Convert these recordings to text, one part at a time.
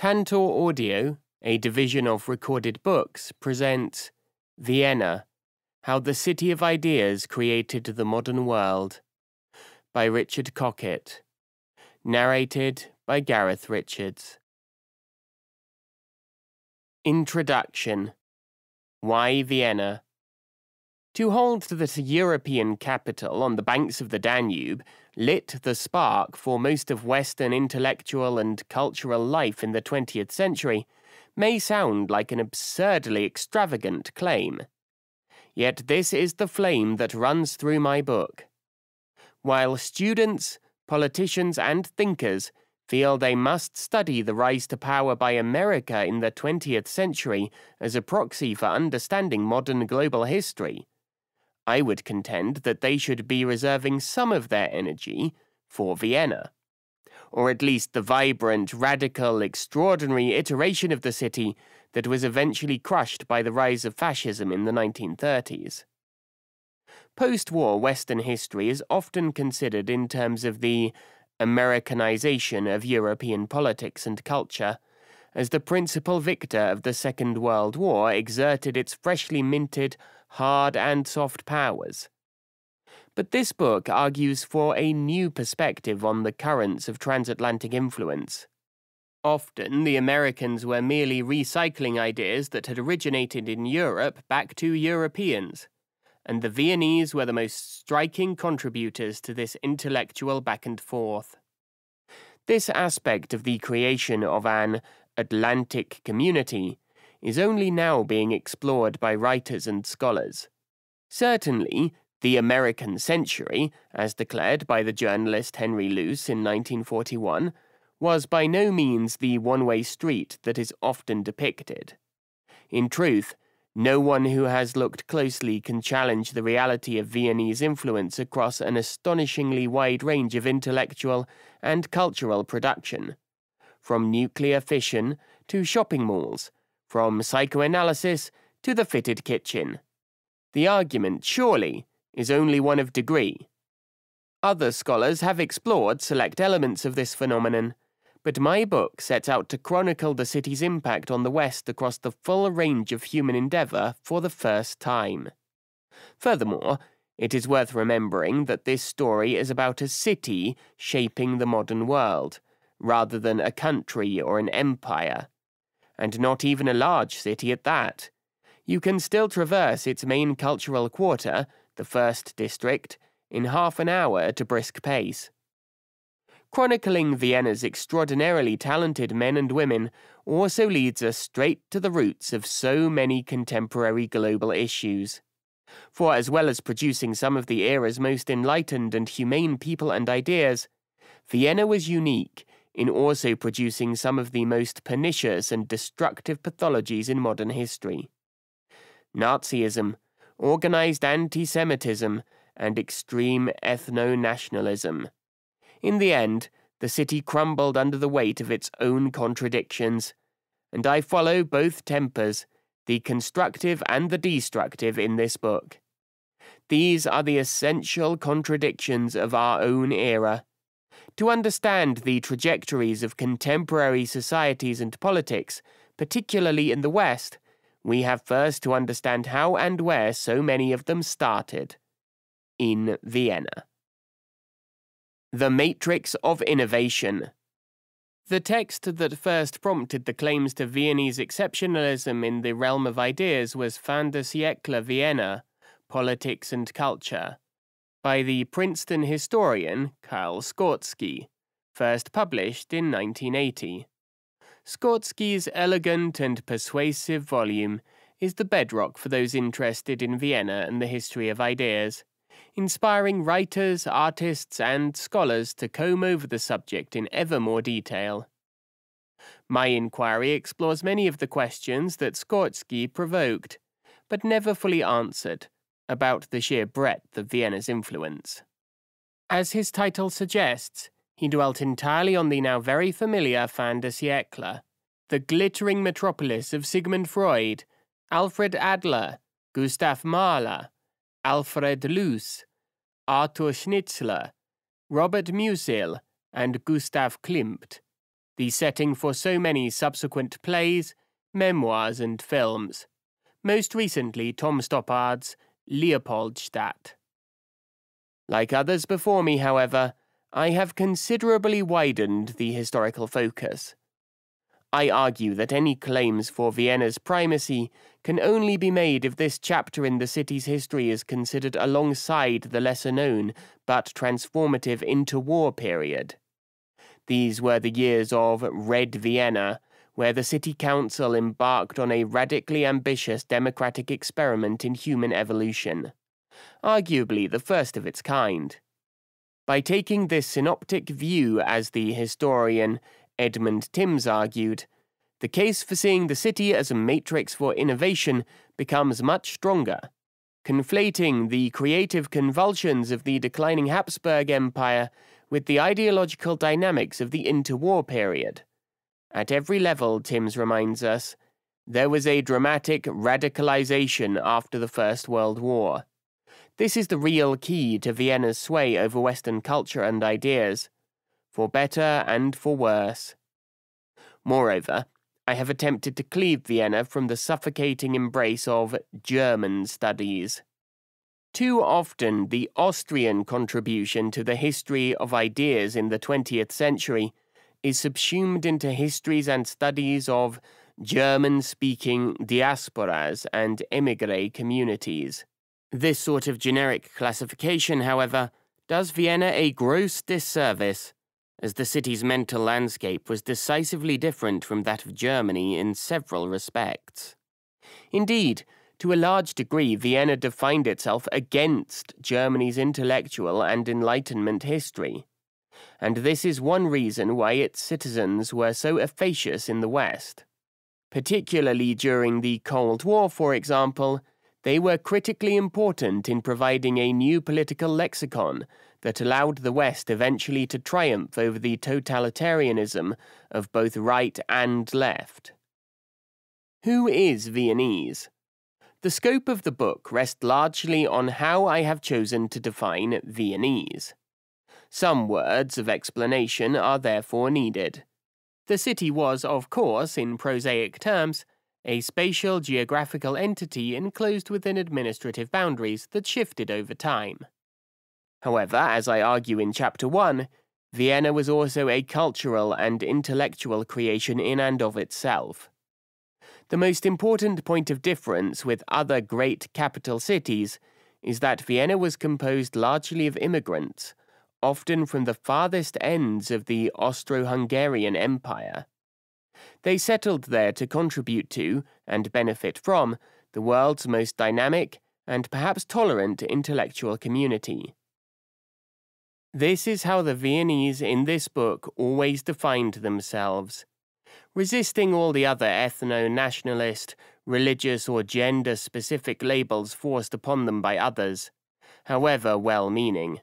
Tantor Audio, a division of recorded books, presents Vienna How the City of Ideas Created the Modern World by Richard Cockett. Narrated by Gareth Richards. Introduction Why Vienna? To hold this European capital on the banks of the Danube lit the spark for most of Western intellectual and cultural life in the 20th century may sound like an absurdly extravagant claim. Yet this is the flame that runs through my book. While students, politicians, and thinkers feel they must study the rise to power by America in the 20th century as a proxy for understanding modern global history, I would contend that they should be reserving some of their energy for Vienna. Or at least the vibrant, radical, extraordinary iteration of the city that was eventually crushed by the rise of fascism in the 1930s. Post war Western history is often considered in terms of the Americanization of European politics and culture, as the principal victor of the Second World War exerted its freshly minted hard and soft powers. But this book argues for a new perspective on the currents of transatlantic influence. Often, the Americans were merely recycling ideas that had originated in Europe back to Europeans, and the Viennese were the most striking contributors to this intellectual back and forth. This aspect of the creation of an Atlantic community is only now being explored by writers and scholars. Certainly, the American century, as declared by the journalist Henry Luce in 1941, was by no means the one way street that is often depicted. In truth, no one who has looked closely can challenge the reality of Viennese influence across an astonishingly wide range of intellectual and cultural production, from nuclear fission to shopping malls from psychoanalysis to the fitted kitchen. The argument, surely, is only one of degree. Other scholars have explored select elements of this phenomenon, but my book sets out to chronicle the city's impact on the West across the full range of human endeavour for the first time. Furthermore, it is worth remembering that this story is about a city shaping the modern world, rather than a country or an empire and not even a large city at that. You can still traverse its main cultural quarter, the First District, in half an hour at a brisk pace. Chronicling Vienna's extraordinarily talented men and women also leads us straight to the roots of so many contemporary global issues. For as well as producing some of the era's most enlightened and humane people and ideas, Vienna was unique in also producing some of the most pernicious and destructive pathologies in modern history Nazism, organized anti Semitism, and extreme ethno nationalism. In the end, the city crumbled under the weight of its own contradictions, and I follow both tempers, the constructive and the destructive, in this book. These are the essential contradictions of our own era to understand the trajectories of contemporary societies and politics, particularly in the West, we have first to understand how and where so many of them started. In Vienna. The Matrix of Innovation. The text that first prompted the claims to Viennese exceptionalism in the realm of ideas was Fin de siècle Vienna, Politics and Culture, by the Princeton historian Carl Schorske, first published in 1980. Schorske's elegant and persuasive volume is the bedrock for those interested in Vienna and the history of ideas, inspiring writers, artists, and scholars to comb over the subject in ever more detail. My inquiry explores many of the questions that Schorske provoked, but never fully answered about the sheer breadth of Vienna's influence. As his title suggests, he dwelt entirely on the now very familiar fin de siècle, the glittering metropolis of Sigmund Freud, Alfred Adler, Gustav Mahler, Alfred Loos, Arthur Schnitzler, Robert Musil, and Gustav Klimt, the setting for so many subsequent plays, memoirs, and films, most recently Tom Stoppard's Leopoldstadt. Like others before me, however, I have considerably widened the historical focus. I argue that any claims for Vienna's primacy can only be made if this chapter in the city's history is considered alongside the lesser known but transformative interwar period. These were the years of Red Vienna, where the city council embarked on a radically ambitious democratic experiment in human evolution, arguably the first of its kind. By taking this synoptic view, as the historian Edmund Timms argued, the case for seeing the city as a matrix for innovation becomes much stronger, conflating the creative convulsions of the declining Habsburg Empire with the ideological dynamics of the interwar period. At every level, Timms reminds us, there was a dramatic radicalization after the First World War. This is the real key to Vienna's sway over Western culture and ideas for better and for worse. Moreover, I have attempted to cleave Vienna from the suffocating embrace of German studies. Too often, the Austrian contribution to the history of ideas in the 20th century is subsumed into histories and studies of German speaking diasporas and emigre communities. This sort of generic classification, however, does Vienna a gross disservice as the city's mental landscape was decisively different from that of Germany in several respects. Indeed, to a large degree, Vienna defined itself against Germany's intellectual and Enlightenment history. And this is one reason why its citizens were so efficacious in the West. Particularly during the Cold War, for example, they were critically important in providing a new political lexicon that allowed the West eventually to triumph over the totalitarianism of both right and left. Who is Viennese? The scope of the book rests largely on how I have chosen to define Viennese. Some words of explanation are therefore needed. The city was, of course, in prosaic terms, a spatial geographical entity enclosed within administrative boundaries that shifted over time. However, as I argue in Chapter 1, Vienna was also a cultural and intellectual creation in and of itself. The most important point of difference with other great capital cities is that Vienna was composed largely of immigrants, often from the farthest ends of the Austro Hungarian Empire. They settled there to contribute to, and benefit from, the world's most dynamic and perhaps tolerant intellectual community. This is how the Viennese in this book always defined themselves. Resisting all the other ethno nationalist, religious, or gender specific labels forced upon them by others, however well meaning.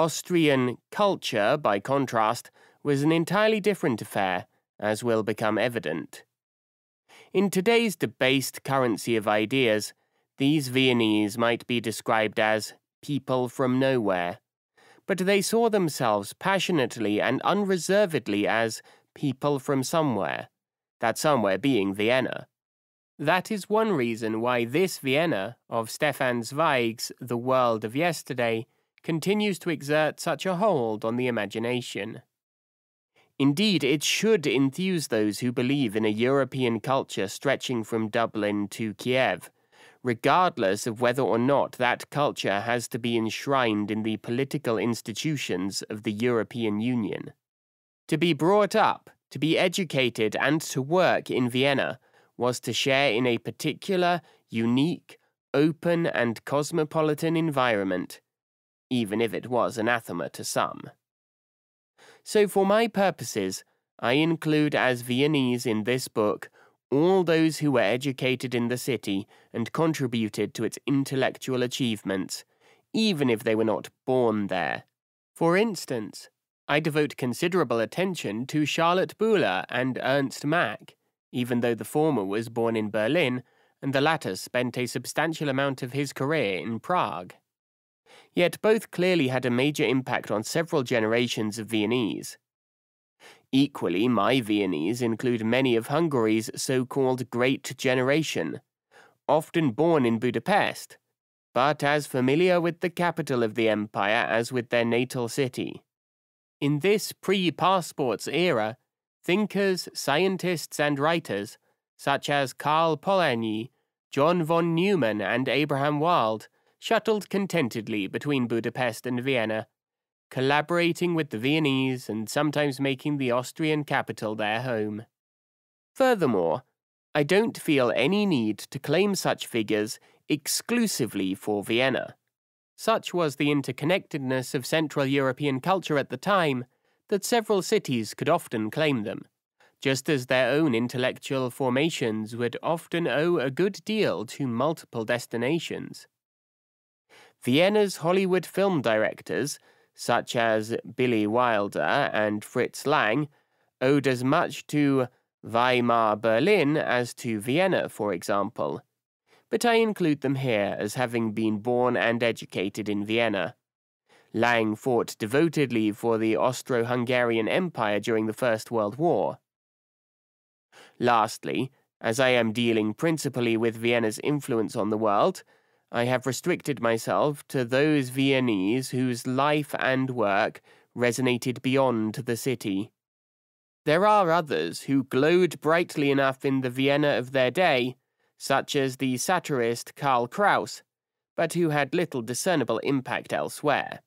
Austrian culture, by contrast, was an entirely different affair, as will become evident. In today's debased currency of ideas, these Viennese might be described as people from nowhere but they saw themselves passionately and unreservedly as people from somewhere, that somewhere being Vienna. That is one reason why this Vienna of Stefan Zweig's The World of Yesterday continues to exert such a hold on the imagination. Indeed, it should enthuse those who believe in a European culture stretching from Dublin to Kiev, regardless of whether or not that culture has to be enshrined in the political institutions of the European Union. To be brought up, to be educated, and to work in Vienna was to share in a particular, unique, open, and cosmopolitan environment, even if it was anathema to some. So, for my purposes, I include as Viennese in this book all those who were educated in the city and contributed to its intellectual achievements, even if they were not born there. For instance, I devote considerable attention to Charlotte Bühler and Ernst Mach, even though the former was born in Berlin and the latter spent a substantial amount of his career in Prague. Yet both clearly had a major impact on several generations of Viennese. Equally, my Viennese include many of Hungary's so called Great Generation, often born in Budapest, but as familiar with the capital of the empire as with their natal city. In this pre passports era, thinkers, scientists, and writers, such as Karl Polanyi, John von Neumann, and Abraham Wald, shuttled contentedly between Budapest and Vienna collaborating with the Viennese and sometimes making the Austrian capital their home. Furthermore, I don't feel any need to claim such figures exclusively for Vienna. Such was the interconnectedness of Central European culture at the time that several cities could often claim them, just as their own intellectual formations would often owe a good deal to multiple destinations. Vienna's Hollywood film directors such as Billy Wilder and Fritz Lang, owed as much to Weimar Berlin as to Vienna, for example. But I include them here as having been born and educated in Vienna. Lang fought devotedly for the Austro Hungarian Empire during the First World War. Lastly, as I am dealing principally with Vienna's influence on the world, I have restricted myself to those Viennese whose life and work resonated beyond the city. There are others who glowed brightly enough in the Vienna of their day, such as the satirist Karl Kraus, but who had little discernible impact elsewhere.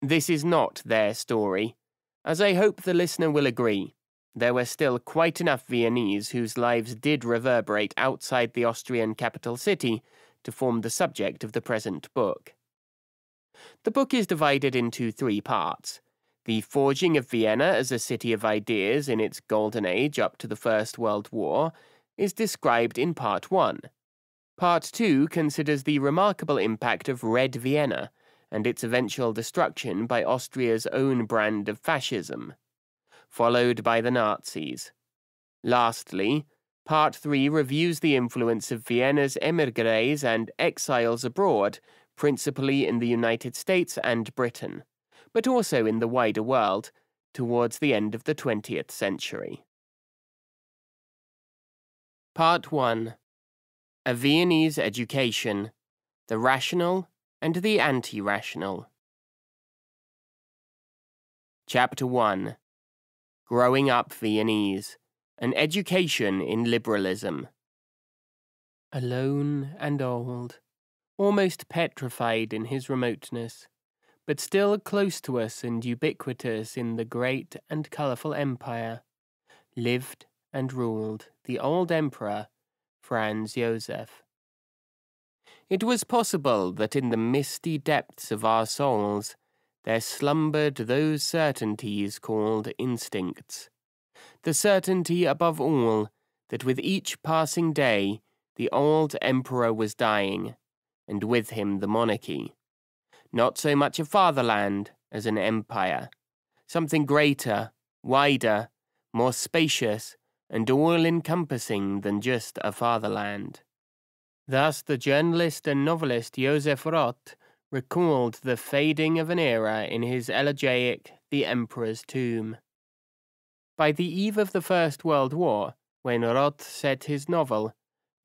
This is not their story. As I hope the listener will agree, there were still quite enough Viennese whose lives did reverberate outside the Austrian capital city to form the subject of the present book. The book is divided into three parts. The forging of Vienna as a city of ideas in its golden age up to the First World War is described in Part 1. Part 2 considers the remarkable impact of Red Vienna and its eventual destruction by Austria's own brand of fascism, followed by the Nazis. Lastly, Part 3 reviews the influence of Vienna's emigres and exiles abroad, principally in the United States and Britain, but also in the wider world, towards the end of the 20th century. Part 1 A Viennese Education The Rational and the Anti Rational. Chapter 1 Growing Up Viennese an education in liberalism. Alone and old, almost petrified in his remoteness, but still close to us and ubiquitous in the great and colourful empire, lived and ruled the old emperor, Franz Joseph. It was possible that in the misty depths of our souls there slumbered those certainties called instincts the certainty above all that with each passing day the old emperor was dying, and with him the monarchy. Not so much a fatherland as an empire, something greater, wider, more spacious, and all encompassing than just a fatherland. Thus, the journalist and novelist Joseph Roth recalled the fading of an era in his elegiac The Emperor's Tomb. By the eve of the First World War, when Roth set his novel,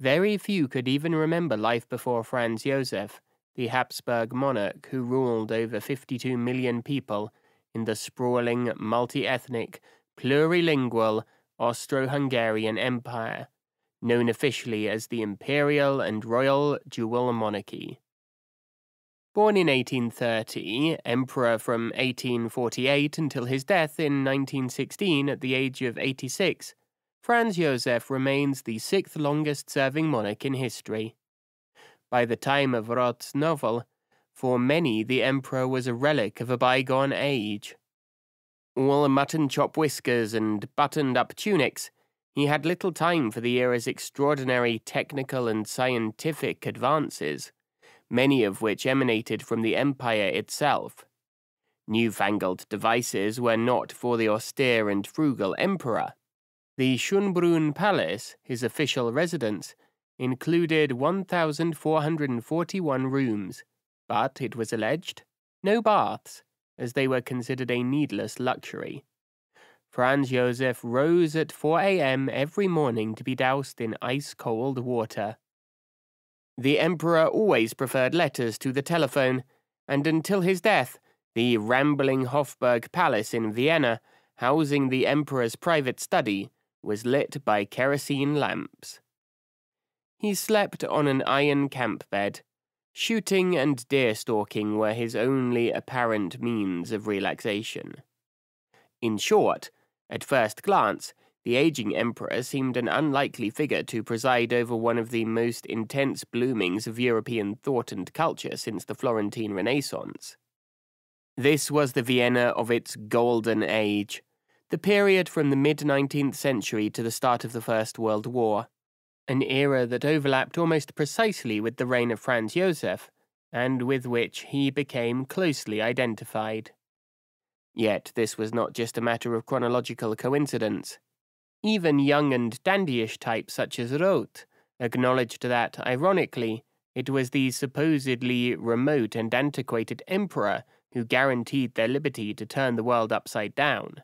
very few could even remember life before Franz Josef, the Habsburg monarch who ruled over 52 million people in the sprawling, multi ethnic, plurilingual Austro Hungarian Empire, known officially as the Imperial and Royal Dual Monarchy. Born in 1830, emperor from 1848 until his death in 1916 at the age of 86, Franz Josef remains the sixth longest serving monarch in history. By the time of Roth's novel, for many the emperor was a relic of a bygone age. All mutton chop whiskers and buttoned up tunics, he had little time for the era's extraordinary technical and scientific advances many of which emanated from the empire itself. Newfangled devices were not for the austere and frugal emperor. The Schönbrunn Palace, his official residence, included 1,441 rooms, but, it was alleged, no baths, as they were considered a needless luxury. Franz Josef rose at 4 a.m. every morning to be doused in ice cold water. The emperor always preferred letters to the telephone, and until his death, the rambling Hofburg Palace in Vienna, housing the emperor's private study, was lit by kerosene lamps. He slept on an iron camp bed. Shooting and deer stalking were his only apparent means of relaxation. In short, at first glance, the aging emperor seemed an unlikely figure to preside over one of the most intense bloomings of European thought and culture since the Florentine Renaissance. This was the Vienna of its golden age, the period from the mid 19th century to the start of the First World War, an era that overlapped almost precisely with the reign of Franz Josef, and with which he became closely identified. Yet this was not just a matter of chronological coincidence. Even young and dandyish types such as Roth acknowledged that, ironically, it was the supposedly remote and antiquated emperor who guaranteed their liberty to turn the world upside down.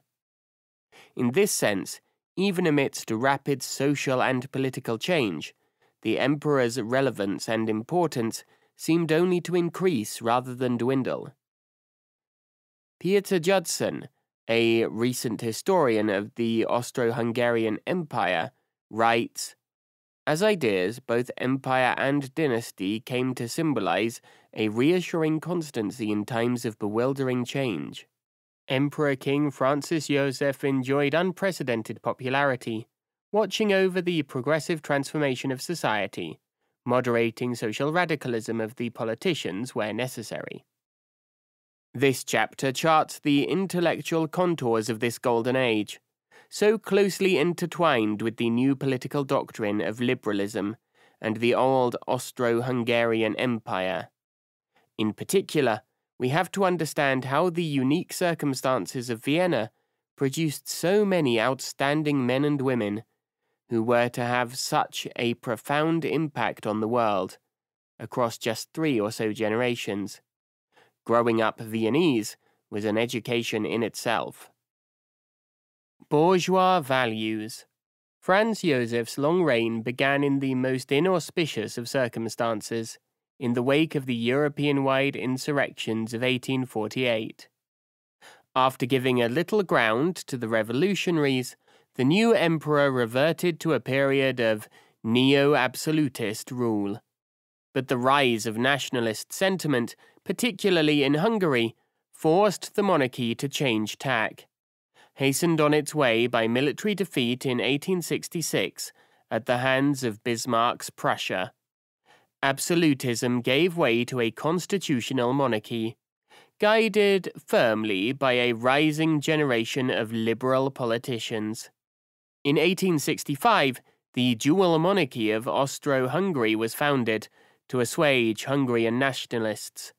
In this sense, even amidst rapid social and political change, the emperor's relevance and importance seemed only to increase rather than dwindle. Pieter Judson, a recent historian of the Austro Hungarian Empire, writes As ideas, both empire and dynasty came to symbolize a reassuring constancy in times of bewildering change. Emperor King Francis Joseph enjoyed unprecedented popularity, watching over the progressive transformation of society, moderating social radicalism of the politicians where necessary. This chapter charts the intellectual contours of this golden age, so closely intertwined with the new political doctrine of liberalism and the old Austro Hungarian Empire. In particular, we have to understand how the unique circumstances of Vienna produced so many outstanding men and women who were to have such a profound impact on the world across just three or so generations. Growing up Viennese was an education in itself. Bourgeois values. Franz Josef's long reign began in the most inauspicious of circumstances, in the wake of the European wide insurrections of 1848. After giving a little ground to the revolutionaries, the new emperor reverted to a period of neo absolutist rule. But the rise of nationalist sentiment particularly in Hungary, forced the monarchy to change tack. Hastened on its way by military defeat in 1866 at the hands of Bismarck's Prussia. Absolutism gave way to a constitutional monarchy, guided firmly by a rising generation of liberal politicians. In 1865, the dual monarchy of Austro Hungary was founded to assuage Hungarian nationalists.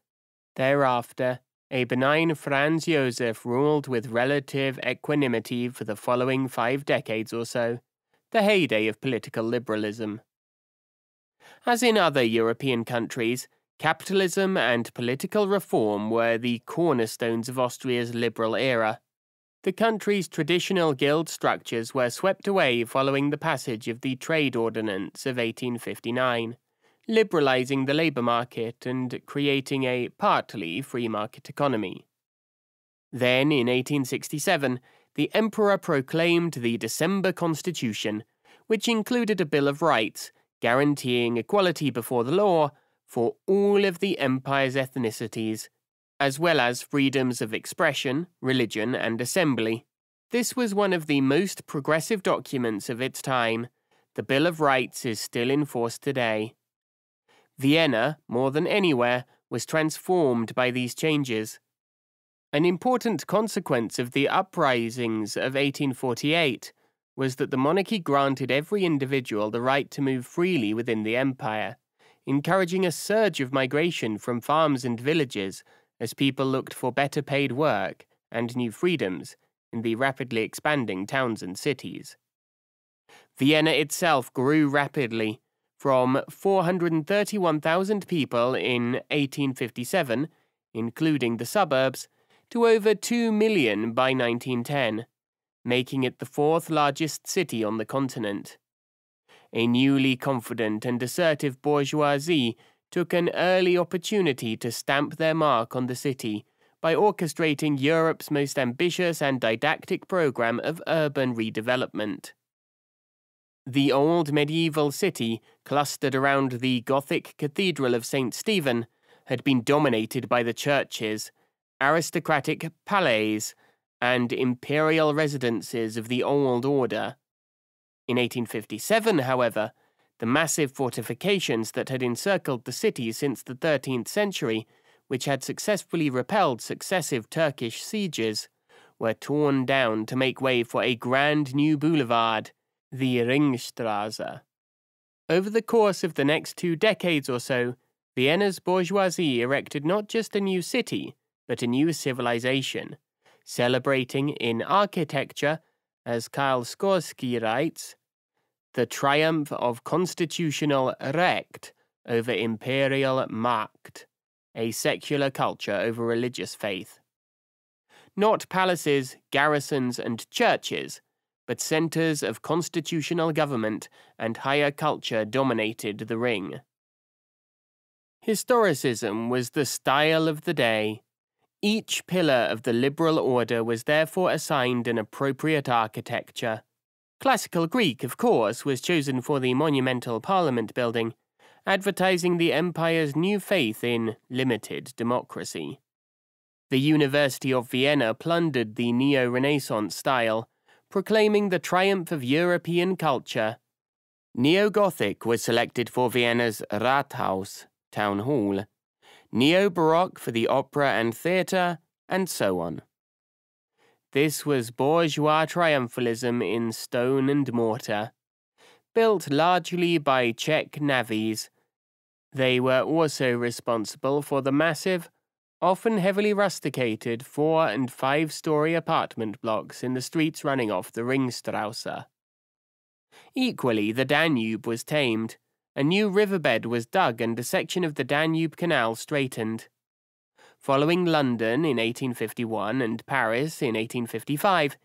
Thereafter, a benign Franz Josef ruled with relative equanimity for the following five decades or so, the heyday of political liberalism. As in other European countries, capitalism and political reform were the cornerstones of Austria's liberal era. The country's traditional guild structures were swept away following the passage of the Trade Ordinance of 1859 liberalizing the labor market and creating a partly free market economy. Then, in 1867, the Emperor proclaimed the December Constitution, which included a Bill of Rights guaranteeing equality before the law for all of the Empire's ethnicities, as well as freedoms of expression, religion, and assembly. This was one of the most progressive documents of its time. The Bill of Rights is still in force today. Vienna, more than anywhere, was transformed by these changes. An important consequence of the uprisings of 1848 was that the monarchy granted every individual the right to move freely within the empire, encouraging a surge of migration from farms and villages as people looked for better paid work and new freedoms in the rapidly expanding towns and cities. Vienna itself grew rapidly, from 431,000 people in 1857, including the suburbs, to over 2 million by 1910, making it the fourth largest city on the continent. A newly confident and assertive bourgeoisie took an early opportunity to stamp their mark on the city by orchestrating Europe's most ambitious and didactic program of urban redevelopment. The old medieval city, clustered around the Gothic Cathedral of St. Stephen, had been dominated by the churches, aristocratic palais, and imperial residences of the old order. In 1857, however, the massive fortifications that had encircled the city since the 13th century which had successfully repelled successive Turkish sieges, were torn down to make way for a grand new boulevard, the Ringstrasse. Over the course of the next two decades or so, Vienna's bourgeoisie erected not just a new city, but a new civilization, celebrating in architecture, as Carl Schorske writes, the triumph of constitutional Recht over imperial Macht a secular culture over religious faith. Not palaces, garrisons, and churches, but centers of constitutional government and higher culture dominated the ring. Historicism was the style of the day. Each pillar of the liberal order was therefore assigned an appropriate architecture. Classical Greek, of course, was chosen for the monumental parliament building, advertising the empire's new faith in limited democracy. The University of Vienna plundered the Neo Renaissance style, proclaiming the triumph of European culture. Neo Gothic was selected for Vienna's Rathaus, town hall, Neo Baroque for the opera and theatre, and so on. This was bourgeois triumphalism in stone and mortar built largely by Czech navvies. They were also responsible for the massive, often heavily rusticated four and five story apartment blocks in the streets running off the Ringstrasse. Equally, the Danube was tamed. A new riverbed was dug and a section of the Danube Canal straightened. Following London in 1851 and Paris in 1855,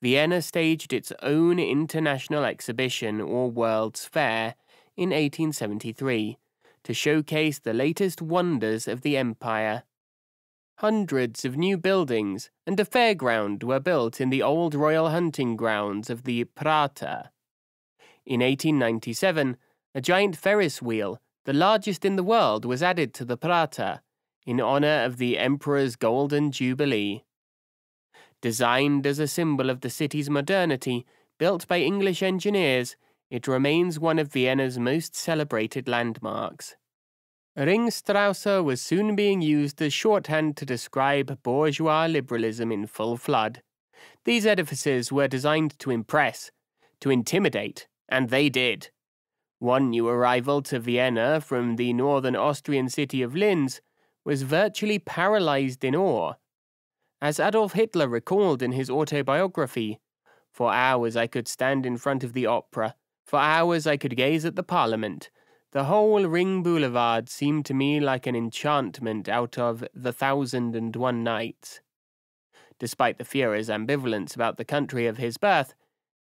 Vienna staged its own international exhibition or World's Fair in 1873 to showcase the latest wonders of the empire. Hundreds of new buildings and a fairground were built in the old royal hunting grounds of the Prater. In 1897, a giant Ferris wheel, the largest in the world, was added to the Prater in honor of the Emperor's Golden Jubilee. Designed as a symbol of the city's modernity, built by English engineers, it remains one of Vienna's most celebrated landmarks. Ringstrasse was soon being used as shorthand to describe bourgeois liberalism in full flood. These edifices were designed to impress, to intimidate, and they did. One new arrival to Vienna from the northern Austrian city of Linz was virtually paralyzed in awe as Adolf Hitler recalled in his autobiography, for hours I could stand in front of the opera, for hours I could gaze at the parliament. The whole Ring Boulevard seemed to me like an enchantment out of The Thousand and One Nights. Despite the Fuhrer's ambivalence about the country of his birth,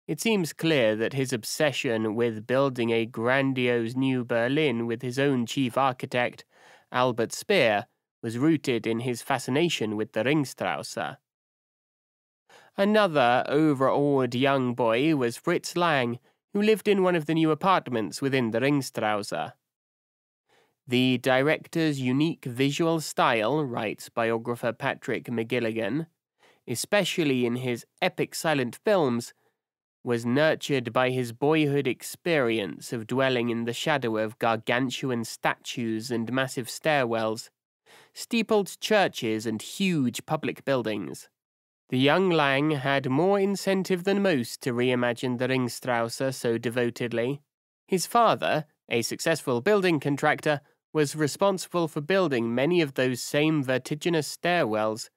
it seems clear that his obsession with building a grandiose new Berlin with his own chief architect, Albert Speer, was rooted in his fascination with the Ringstrasse. Another overawed young boy was Fritz Lang, who lived in one of the new apartments within the Ringstrasse. The director's unique visual style, writes biographer Patrick McGilligan, especially in his epic silent films, was nurtured by his boyhood experience of dwelling in the shadow of gargantuan statues and massive stairwells, steepled churches, and huge public buildings. The young Lang had more incentive than most to reimagine the Ringstrasse so devotedly. His father, a successful building contractor, was responsible for building many of those same vertiginous stairwells,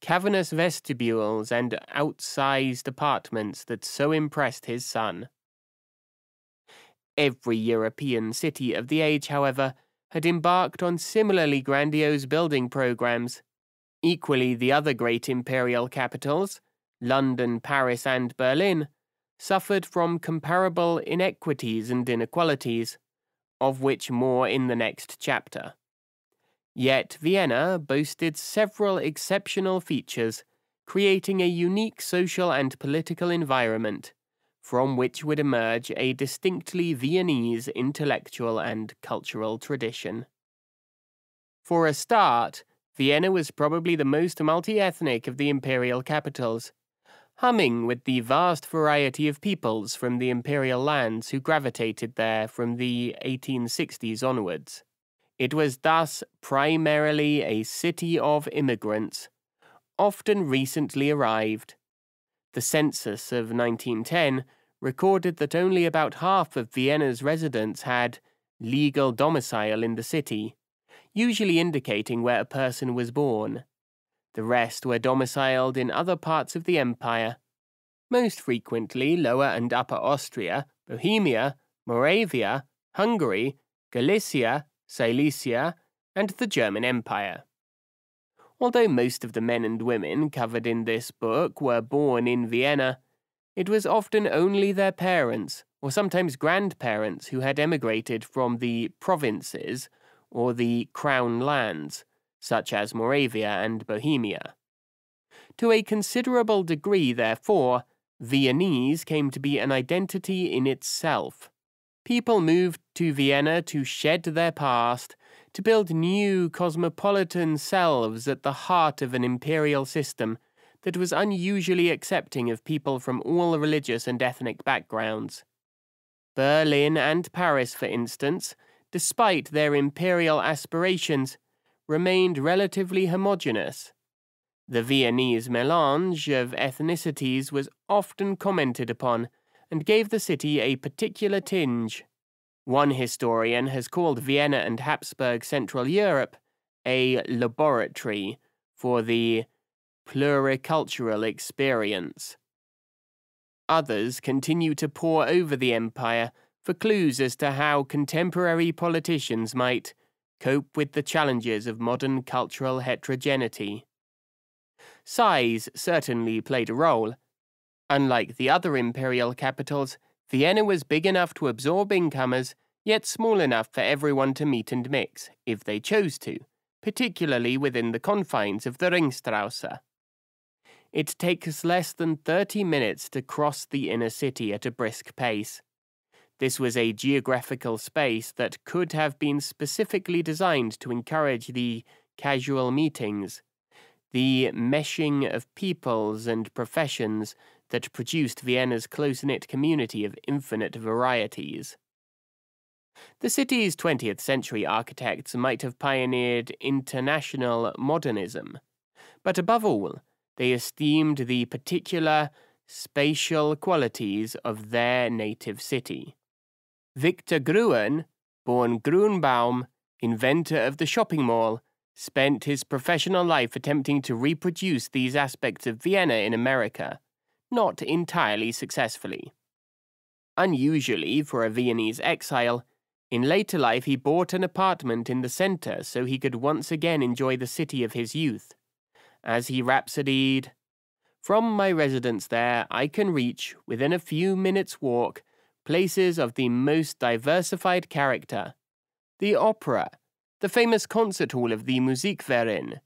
cavernous vestibules, and outsized apartments that so impressed his son. Every European city of the age, however, had embarked on similarly grandiose building programs. Equally, the other great imperial capitals, London, Paris, and Berlin, suffered from comparable inequities and inequalities, of which more in the next chapter. Yet Vienna boasted several exceptional features, creating a unique social and political environment from which would emerge a distinctly Viennese intellectual and cultural tradition. For a start, Vienna was probably the most multi ethnic of the imperial capitals, humming with the vast variety of peoples from the imperial lands who gravitated there from the 1860s onwards. It was thus primarily a city of immigrants, often recently arrived. The census of 1910 recorded that only about half of Vienna's residents had legal domicile in the city, usually indicating where a person was born. The rest were domiciled in other parts of the empire, most frequently Lower and Upper Austria, Bohemia, Moravia, Hungary, Galicia, Silesia, and the German Empire. Although most of the men and women covered in this book were born in Vienna, it was often only their parents, or sometimes grandparents, who had emigrated from the provinces or the crown lands, such as Moravia and Bohemia. To a considerable degree, therefore, Viennese came to be an identity in itself. People moved to Vienna to shed their past, to build new cosmopolitan selves at the heart of an imperial system that was unusually accepting of people from all religious and ethnic backgrounds. Berlin and Paris, for instance, despite their imperial aspirations, remained relatively homogeneous. The Viennese melange of ethnicities was often commented upon and gave the city a particular tinge. One historian has called Vienna and Habsburg Central Europe a laboratory for the pluricultural experience. Others continue to pore over the empire for clues as to how contemporary politicians might cope with the challenges of modern cultural heterogeneity. Size certainly played a role. Unlike the other imperial capitals, Vienna was big enough to absorb incomers, yet small enough for everyone to meet and mix, if they chose to, particularly within the confines of the Ringstrasse. It takes less than 30 minutes to cross the inner city at a brisk pace. This was a geographical space that could have been specifically designed to encourage the casual meetings, the meshing of peoples and professions that produced Vienna's close knit community of infinite varieties. The city's 20th century architects might have pioneered international modernism, but above all, they esteemed the particular spatial qualities of their native city. Victor Gruen, born Grunbaum, inventor of the shopping mall, spent his professional life attempting to reproduce these aspects of Vienna in America, not entirely successfully. Unusually for a Viennese exile, in later life he bought an apartment in the center so he could once again enjoy the city of his youth as he rhapsodied. From my residence there, I can reach, within a few minutes' walk, places of the most diversified character. The opera, the famous concert hall of the Musikverein,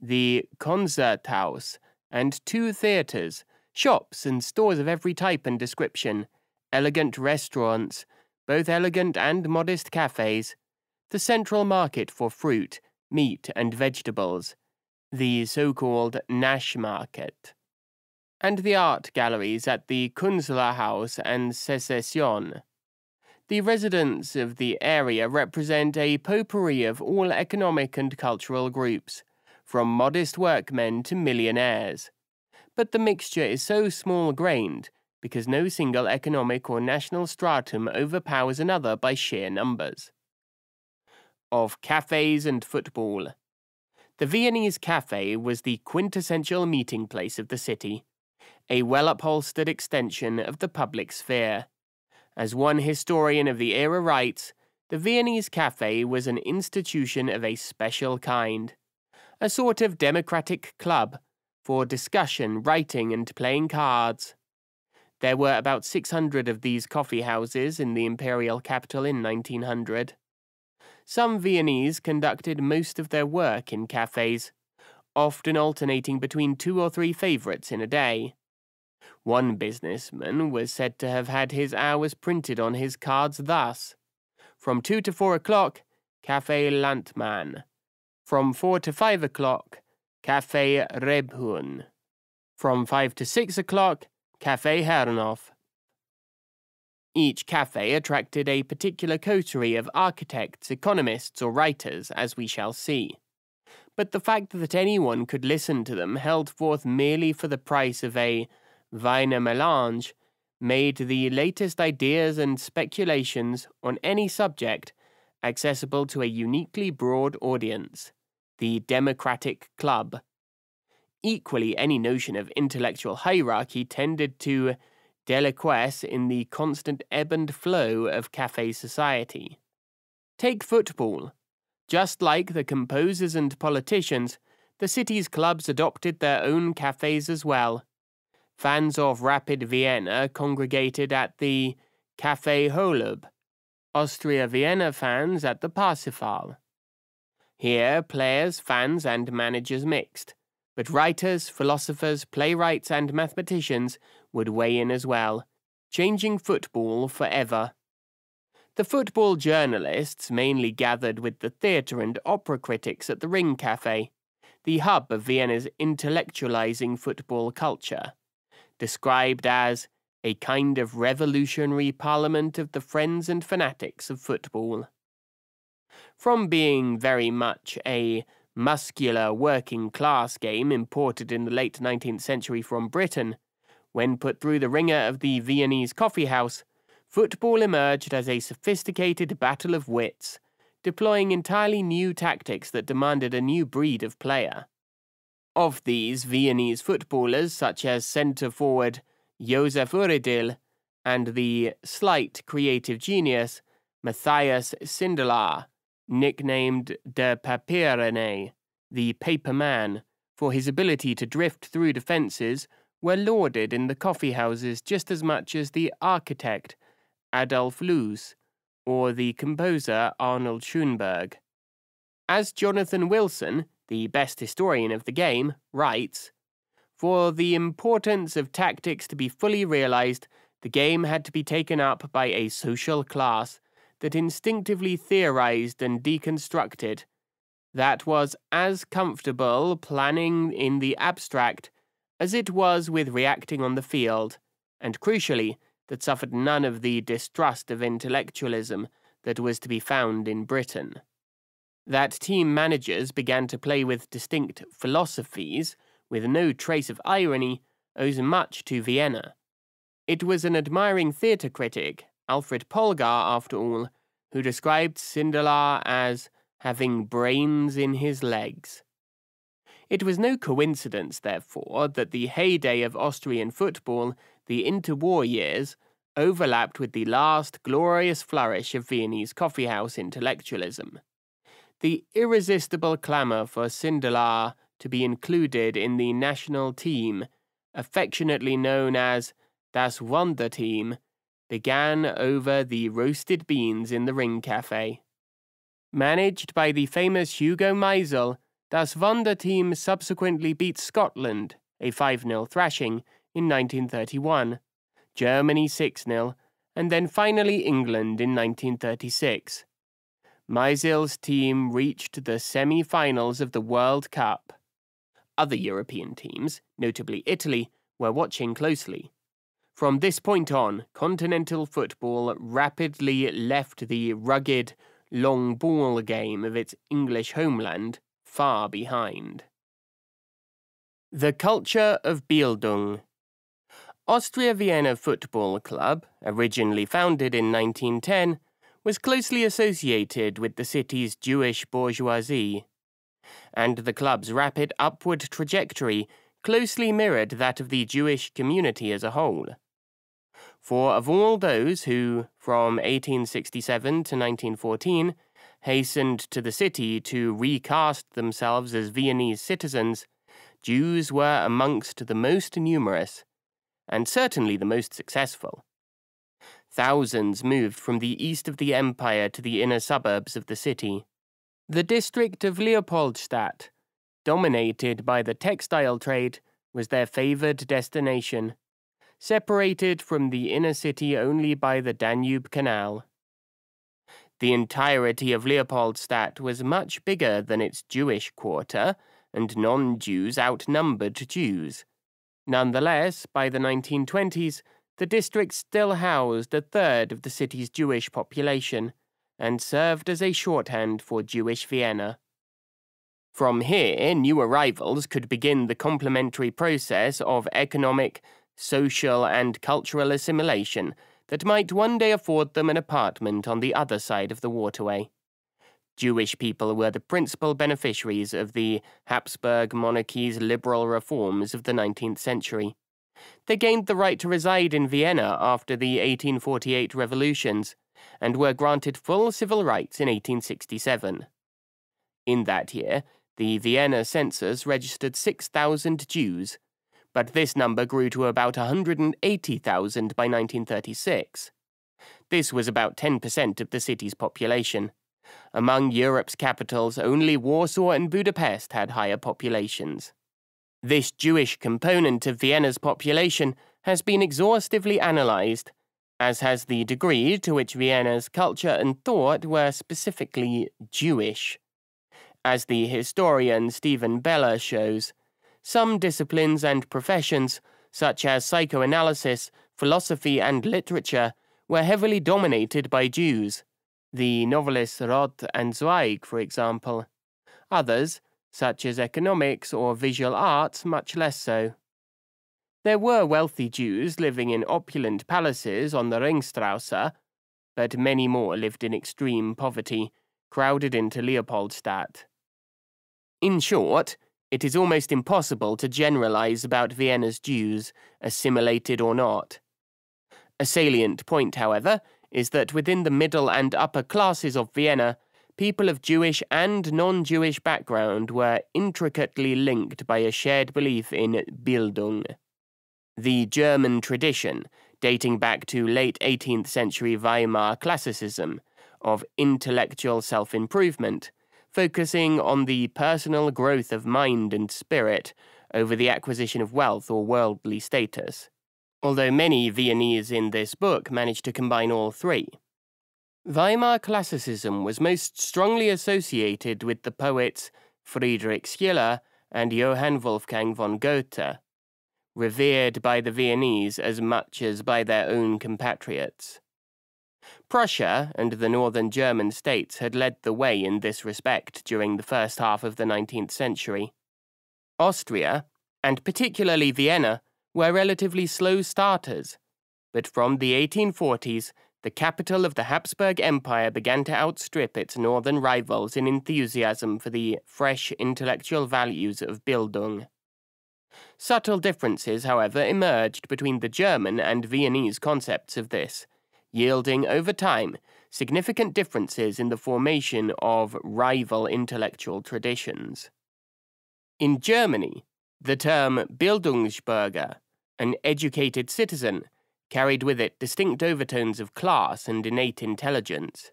the Konzerthaus, and two theatres, shops and stores of every type and description, elegant restaurants, both elegant and modest cafes, the central market for fruit, meat, and vegetables, the so called Naschmarkt, and the art galleries at the Künstlerhaus and Secession. The residents of the area represent a potpourri of all economic and cultural groups, from modest workmen to millionaires. But the mixture is so small grained because no single economic or national stratum overpowers another by sheer numbers. Of cafes and football, the Viennese Cafe was the quintessential meeting place of the city, a well upholstered extension of the public sphere. As one historian of the era writes, the Viennese Cafe was an institution of a special kind, a sort of democratic club for discussion, writing, and playing cards. There were about 600 of these coffee houses in the imperial capital in 1900. Some Viennese conducted most of their work in cafes, often alternating between two or three favourites in a day. One businessman was said to have had his hours printed on his cards thus From two to four o'clock, Cafe Landtmann. From four to five o'clock, Cafe Rebhuhn. From five to six o'clock, Cafe Herrenhof. Each cafe attracted a particular coterie of architects, economists, or writers, as we shall see. But the fact that anyone could listen to them held forth merely for the price of a Wiener Melange made the latest ideas and speculations on any subject accessible to a uniquely broad audience, the Democratic Club. Equally, any notion of intellectual hierarchy tended to deliquesce in the constant ebb and flow of cafe society. Take football. Just like the composers and politicians, the city's clubs adopted their own cafes as well. Fans of Rapid Vienna congregated at the Café Holub, Austria Vienna fans at the Parsifal. Here, players, fans, and managers mixed, but writers, philosophers, playwrights, and mathematicians would weigh in as well, changing football forever. The football journalists mainly gathered with the theatre and opera critics at the Ring Cafe, the hub of Vienna's intellectualizing football culture, described as a kind of revolutionary parliament of the friends and fanatics of football. From being very much a muscular working class game imported in the late 19th century from Britain, when put through the ringer of the Viennese coffee house, football emerged as a sophisticated battle of wits, deploying entirely new tactics that demanded a new breed of player. Of these Viennese footballers, such as centre forward Josef Uridil and the slight creative genius Matthias Sindelar, nicknamed De Papierene, the paper man, for his ability to drift through defences, were lauded in the coffee houses just as much as the architect Adolf Loos or the composer Arnold Schoenberg. As Jonathan Wilson, the best historian of the game, writes, for the importance of tactics to be fully realized, the game had to be taken up by a social class that instinctively theorized and deconstructed, that was as comfortable planning in the abstract as it was with reacting on the field, and crucially, that suffered none of the distrust of intellectualism that was to be found in Britain. That team managers began to play with distinct philosophies, with no trace of irony, owes much to Vienna. It was an admiring theatre critic, Alfred Polgar, after all, who described Sindelar as having brains in his legs. It was no coincidence, therefore, that the heyday of Austrian football, the interwar years, overlapped with the last glorious flourish of Viennese coffeehouse intellectualism. The irresistible clamour for Sindelar to be included in the national team, affectionately known as Das Wunderteam, began over the roasted beans in the Ring Cafe. Managed by the famous Hugo Meisl, Das Wunderteam subsequently beat Scotland, a 5 0 thrashing, in 1931, Germany 6 0, and then finally England in 1936. Meisl's team reached the semi finals of the World Cup. Other European teams, notably Italy, were watching closely. From this point on, continental football rapidly left the rugged, long ball game of its English homeland far behind. The culture of Bildung. Austria Vienna Football Club, originally founded in 1910, was closely associated with the city's Jewish bourgeoisie and the club's rapid upward trajectory closely mirrored that of the Jewish community as a whole. For of all those who, from 1867 to 1914, hastened to the city to recast themselves as Viennese citizens, Jews were amongst the most numerous, and certainly the most successful. Thousands moved from the east of the empire to the inner suburbs of the city. The district of Leopoldstadt, dominated by the textile trade, was their favored destination, separated from the inner city only by the Danube Canal. The entirety of Leopoldstadt was much bigger than its Jewish quarter, and non Jews outnumbered Jews. Nonetheless, by the 1920s, the district still housed a third of the city's Jewish population and served as a shorthand for Jewish Vienna. From here, new arrivals could begin the complementary process of economic, social, and cultural assimilation that might one day afford them an apartment on the other side of the waterway. Jewish people were the principal beneficiaries of the Habsburg monarchy's liberal reforms of the 19th century. They gained the right to reside in Vienna after the 1848 revolutions and were granted full civil rights in 1867. In that year, the Vienna census registered 6,000 Jews, but this number grew to about 180,000 by 1936. This was about 10% of the city's population. Among Europe's capitals, only Warsaw and Budapest had higher populations. This Jewish component of Vienna's population has been exhaustively analysed, as has the degree to which Vienna's culture and thought were specifically Jewish. As the historian Steven Beller shows, some disciplines and professions, such as psychoanalysis, philosophy, and literature, were heavily dominated by Jews. The novelists Roth and Zweig, for example. Others, such as economics or visual arts, much less so. There were wealthy Jews living in opulent palaces on the Ringstrasse, but many more lived in extreme poverty, crowded into Leopoldstadt. In short, it is almost impossible to generalize about Vienna's Jews, assimilated or not. A salient point, however, is that within the middle and upper classes of Vienna, people of Jewish and non Jewish background were intricately linked by a shared belief in Bildung. The German tradition, dating back to late 18th century Weimar classicism, of intellectual self improvement, focusing on the personal growth of mind and spirit over the acquisition of wealth or worldly status, although many Viennese in this book manage to combine all three. Weimar classicism was most strongly associated with the poets Friedrich Schiller and Johann Wolfgang von Goethe, revered by the Viennese as much as by their own compatriots. Prussia and the northern German states had led the way in this respect during the first half of the 19th century. Austria, and particularly Vienna, were relatively slow starters, but from the 1840s, the capital of the Habsburg Empire began to outstrip its northern rivals in enthusiasm for the fresh intellectual values of Bildung. Subtle differences, however, emerged between the German and Viennese concepts of this, yielding over time significant differences in the formation of rival intellectual traditions. In Germany, the term Bildungsbürger, an educated citizen, carried with it distinct overtones of class and innate intelligence.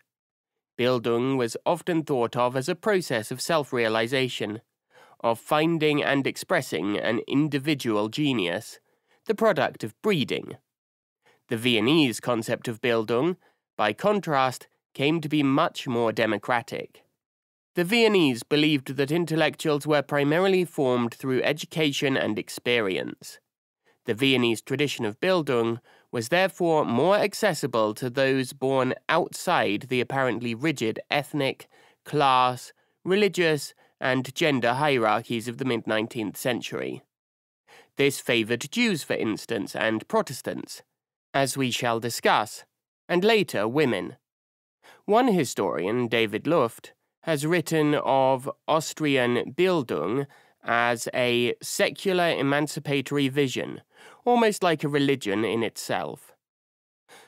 Bildung was often thought of as a process of self realization, of finding and expressing an individual genius, the product of breeding, the Viennese concept of Bildung, by contrast, came to be much more democratic. The Viennese believed that intellectuals were primarily formed through education and experience. The Viennese tradition of Bildung was therefore more accessible to those born outside the apparently rigid ethnic, class, religious, and gender hierarchies of the mid 19th century. This favoured Jews, for instance, and Protestants, as we shall discuss, and later women. One historian, David Luft, has written of Austrian Bildung as a secular emancipatory vision, almost like a religion in itself.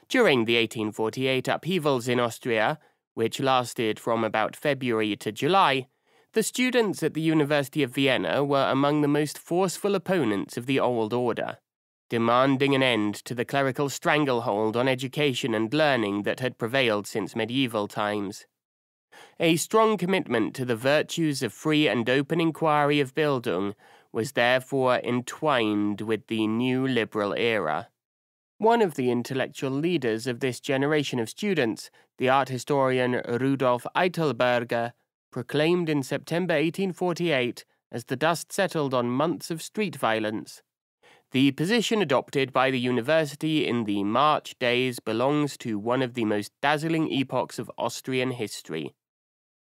During the 1848 upheavals in Austria, which lasted from about February to July, The students at the University of Vienna were among the most forceful opponents of the old order, demanding an end to the clerical stranglehold on education and learning that had prevailed since medieval times. A strong commitment to the virtues of free and open inquiry of Bildung was therefore entwined with the new liberal era. One of the intellectual leaders of this generation of students, the art historian Rudolf Eitelberger, proclaimed in September 1848 as the dust settled on months of street violence. The position adopted by the university in the March days belongs to one of the most dazzling epochs of Austrian history.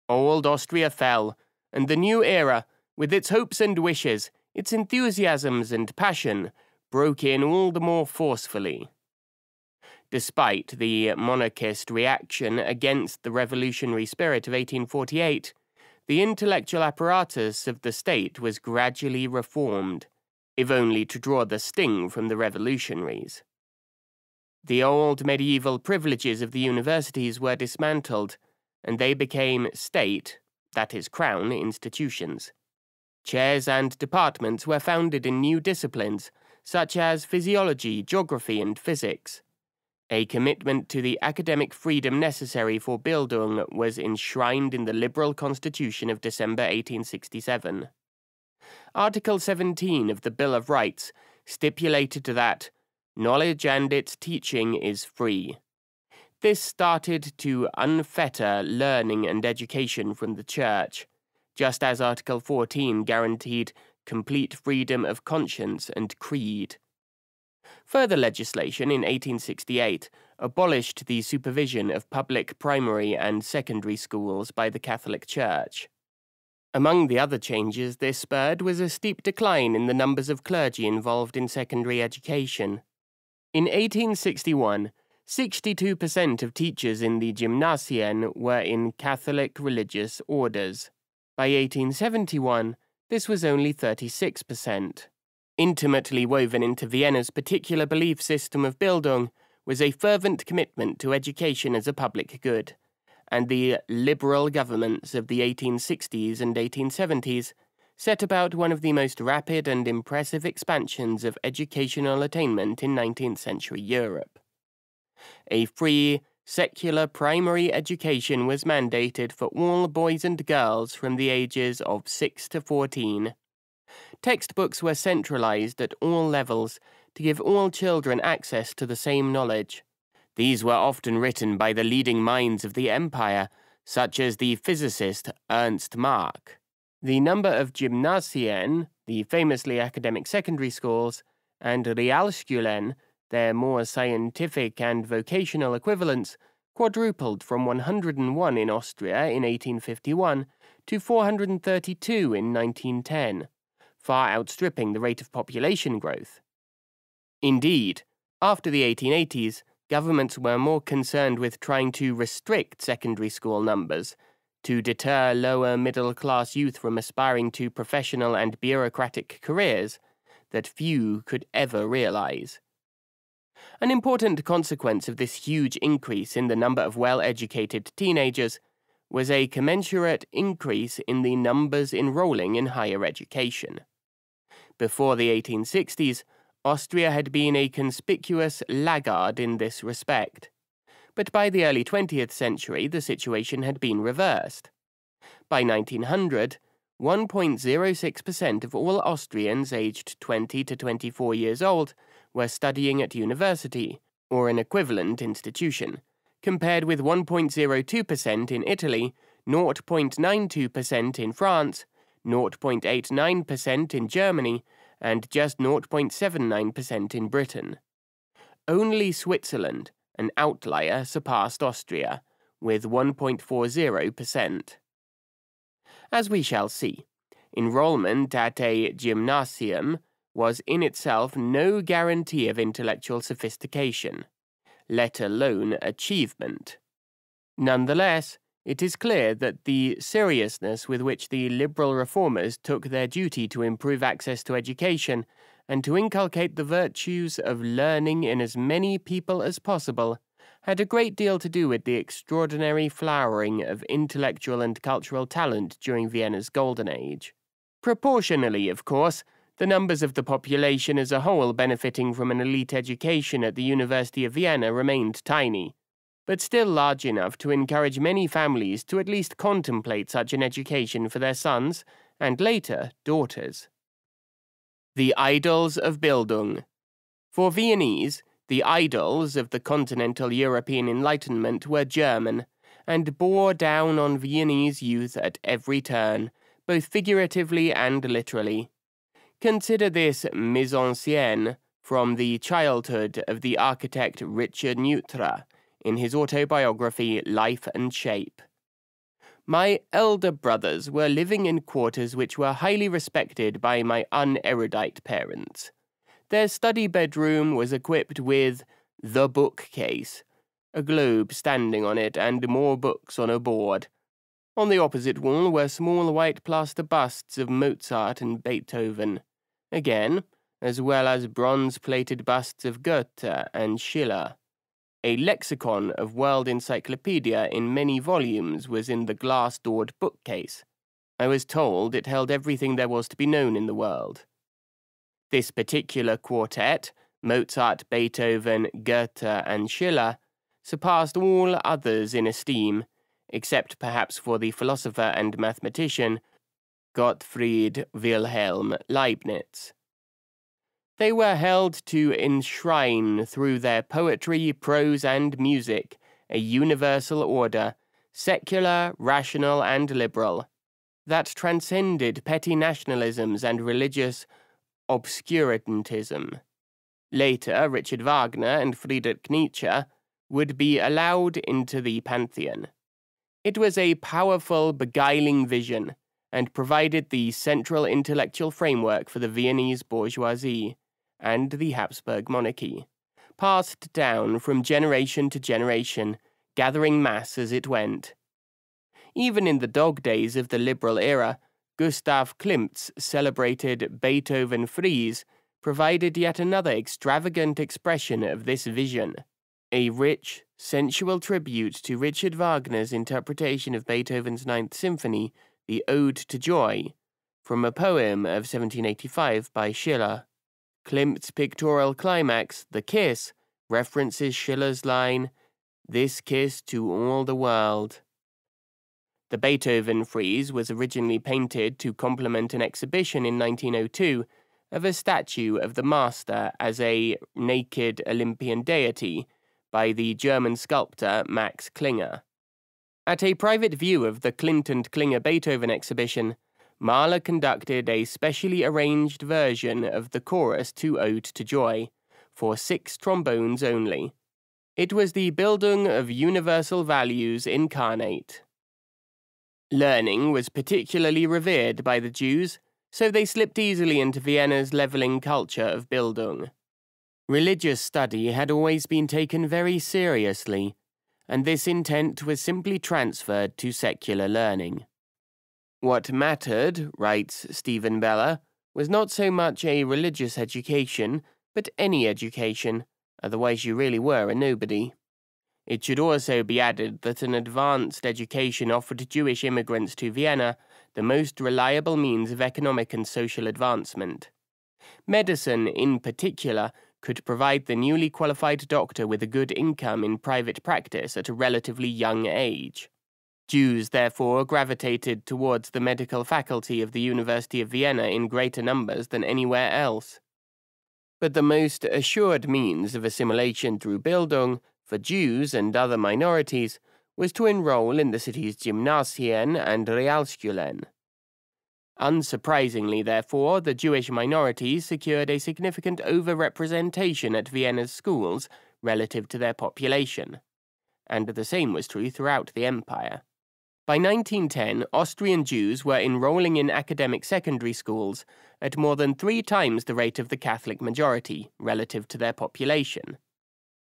Old Austria fell, and the new era, with its hopes and wishes, its enthusiasms and passion, broke in all the more forcefully. Despite the monarchist reaction against the revolutionary spirit of 1848, the intellectual apparatus of the state was gradually reformed, if only to draw the sting from the revolutionaries. The old medieval privileges of the universities were dismantled, and they became state, that is, crown, institutions. Chairs and departments were founded in new disciplines such as physiology, geography, and physics. A commitment to the academic freedom necessary for Bildung was enshrined in the Liberal Constitution of December 1867. Article 17 of the Bill of Rights stipulated that knowledge and its teaching is free. This started to unfetter learning and education from the Church, just as Article 14 guaranteed complete freedom of conscience and creed. Further legislation in 1868 abolished the supervision of public primary and secondary schools by the Catholic Church. Among the other changes this spurred was a steep decline in the numbers of clergy involved in secondary education. In 1861, 62% of teachers in the gymnasien were in Catholic religious orders. By 1871, this was only 36%. Intimately woven into Vienna's particular belief system of Bildung was a fervent commitment to education as a public good, and the liberal governments of the 1860s and 1870s set about one of the most rapid and impressive expansions of educational attainment in 19th century Europe. A free, secular primary education was mandated for all boys and girls from the ages of 6 to 14. Textbooks were centralized at all levels to give all children access to the same knowledge. These were often written by the leading minds of the empire, such as the physicist Ernst Mach. The number of gymnasien, the famously academic secondary schools, and Realschulen, their more scientific and vocational equivalents quadrupled from 101 in Austria in 1851 to 432 in 1910, far outstripping the rate of population growth. Indeed, after the 1880s, governments were more concerned with trying to restrict secondary school numbers to deter lower middle class youth from aspiring to professional and bureaucratic careers that few could ever realize. An important consequence of this huge increase in the number of well educated teenagers was a commensurate increase in the numbers enrolling in higher education. Before the 1860s, Austria had been a conspicuous laggard in this respect. But by the early 20th century, the situation had been reversed. By 1900, 1.06% of all Austrians aged 20 to 24 years old were studying at university or an equivalent institution, compared with 1.02% in Italy, 0.92% in France, 0.89% in Germany, and just 0.79% in Britain. Only Switzerland, an outlier, surpassed Austria, with 1.40%. As we shall see, enrollment at a gymnasium was in itself no guarantee of intellectual sophistication, let alone achievement. Nonetheless, it is clear that the seriousness with which the liberal reformers took their duty to improve access to education and to inculcate the virtues of learning in as many people as possible had a great deal to do with the extraordinary flowering of intellectual and cultural talent during Vienna's Golden Age. Proportionally, of course, the numbers of the population as a whole benefiting from an elite education at the University of Vienna remained tiny, but still large enough to encourage many families to at least contemplate such an education for their sons and later daughters. The Idols of Bildung. For Viennese, the idols of the continental European Enlightenment were German, and bore down on Viennese youth at every turn, both figuratively and literally. Consider this mise en scène from the childhood of the architect Richard Neutra in his autobiography Life and Shape. My elder brothers were living in quarters which were highly respected by my unerudite parents. Their study bedroom was equipped with the bookcase, a globe standing on it, and more books on a board. On the opposite wall were small white plaster busts of Mozart and Beethoven. Again, as well as bronze plated busts of Goethe and Schiller. A lexicon of world encyclopedia in many volumes was in the glass doored bookcase. I was told it held everything there was to be known in the world. This particular quartet, Mozart, Beethoven, Goethe, and Schiller, surpassed all others in esteem, except perhaps for the philosopher and mathematician Gottfried Wilhelm Leibniz. They were held to enshrine through their poetry, prose, and music a universal order, secular, rational, and liberal, that transcended petty nationalisms and religious obscurantism. Later, Richard Wagner and Friedrich Nietzsche would be allowed into the pantheon. It was a powerful, beguiling vision and provided the central intellectual framework for the Viennese bourgeoisie and the Habsburg monarchy, passed down from generation to generation, gathering mass as it went. Even in the dog days of the liberal era, Gustav Klimt's celebrated Beethoven Frieze provided yet another extravagant expression of this vision. A rich, sensual tribute to Richard Wagner's interpretation of Beethoven's Ninth Symphony the Ode to Joy, from a poem of 1785 by Schiller. Klimt's pictorial climax, The Kiss, references Schiller's line, This kiss to all the world. The Beethoven frieze was originally painted to complement an exhibition in 1902 of a statue of the master as a naked Olympian deity by the German sculptor Max Klinger. At a private view of the Klimt and Klinger Beethoven exhibition, Mahler conducted a specially arranged version of the chorus to Ode to Joy, for six trombones only. It was the Bildung of universal values incarnate. Learning was particularly revered by the Jews, so they slipped easily into Vienna's leveling culture of Bildung. Religious study had always been taken very seriously, and this intent was simply transferred to secular learning. What mattered, writes Steven Beller, was not so much a religious education, but any education, otherwise you really were a nobody. It should also be added that an advanced education offered Jewish immigrants to Vienna the most reliable means of economic and social advancement. Medicine, in particular, could provide the newly qualified doctor with a good income in private practice at a relatively young age. Jews, therefore, gravitated towards the medical faculty of the University of Vienna in greater numbers than anywhere else. But the most assured means of assimilation through Bildung for Jews and other minorities was to enroll in the city's Gymnasien and Realschulen. Unsurprisingly, therefore, the Jewish minorities secured a significant overrepresentation at Vienna's schools relative to their population, and the same was true throughout the empire. By 1910, Austrian Jews were enrolling in academic secondary schools at more than three times the rate of the Catholic majority relative to their population.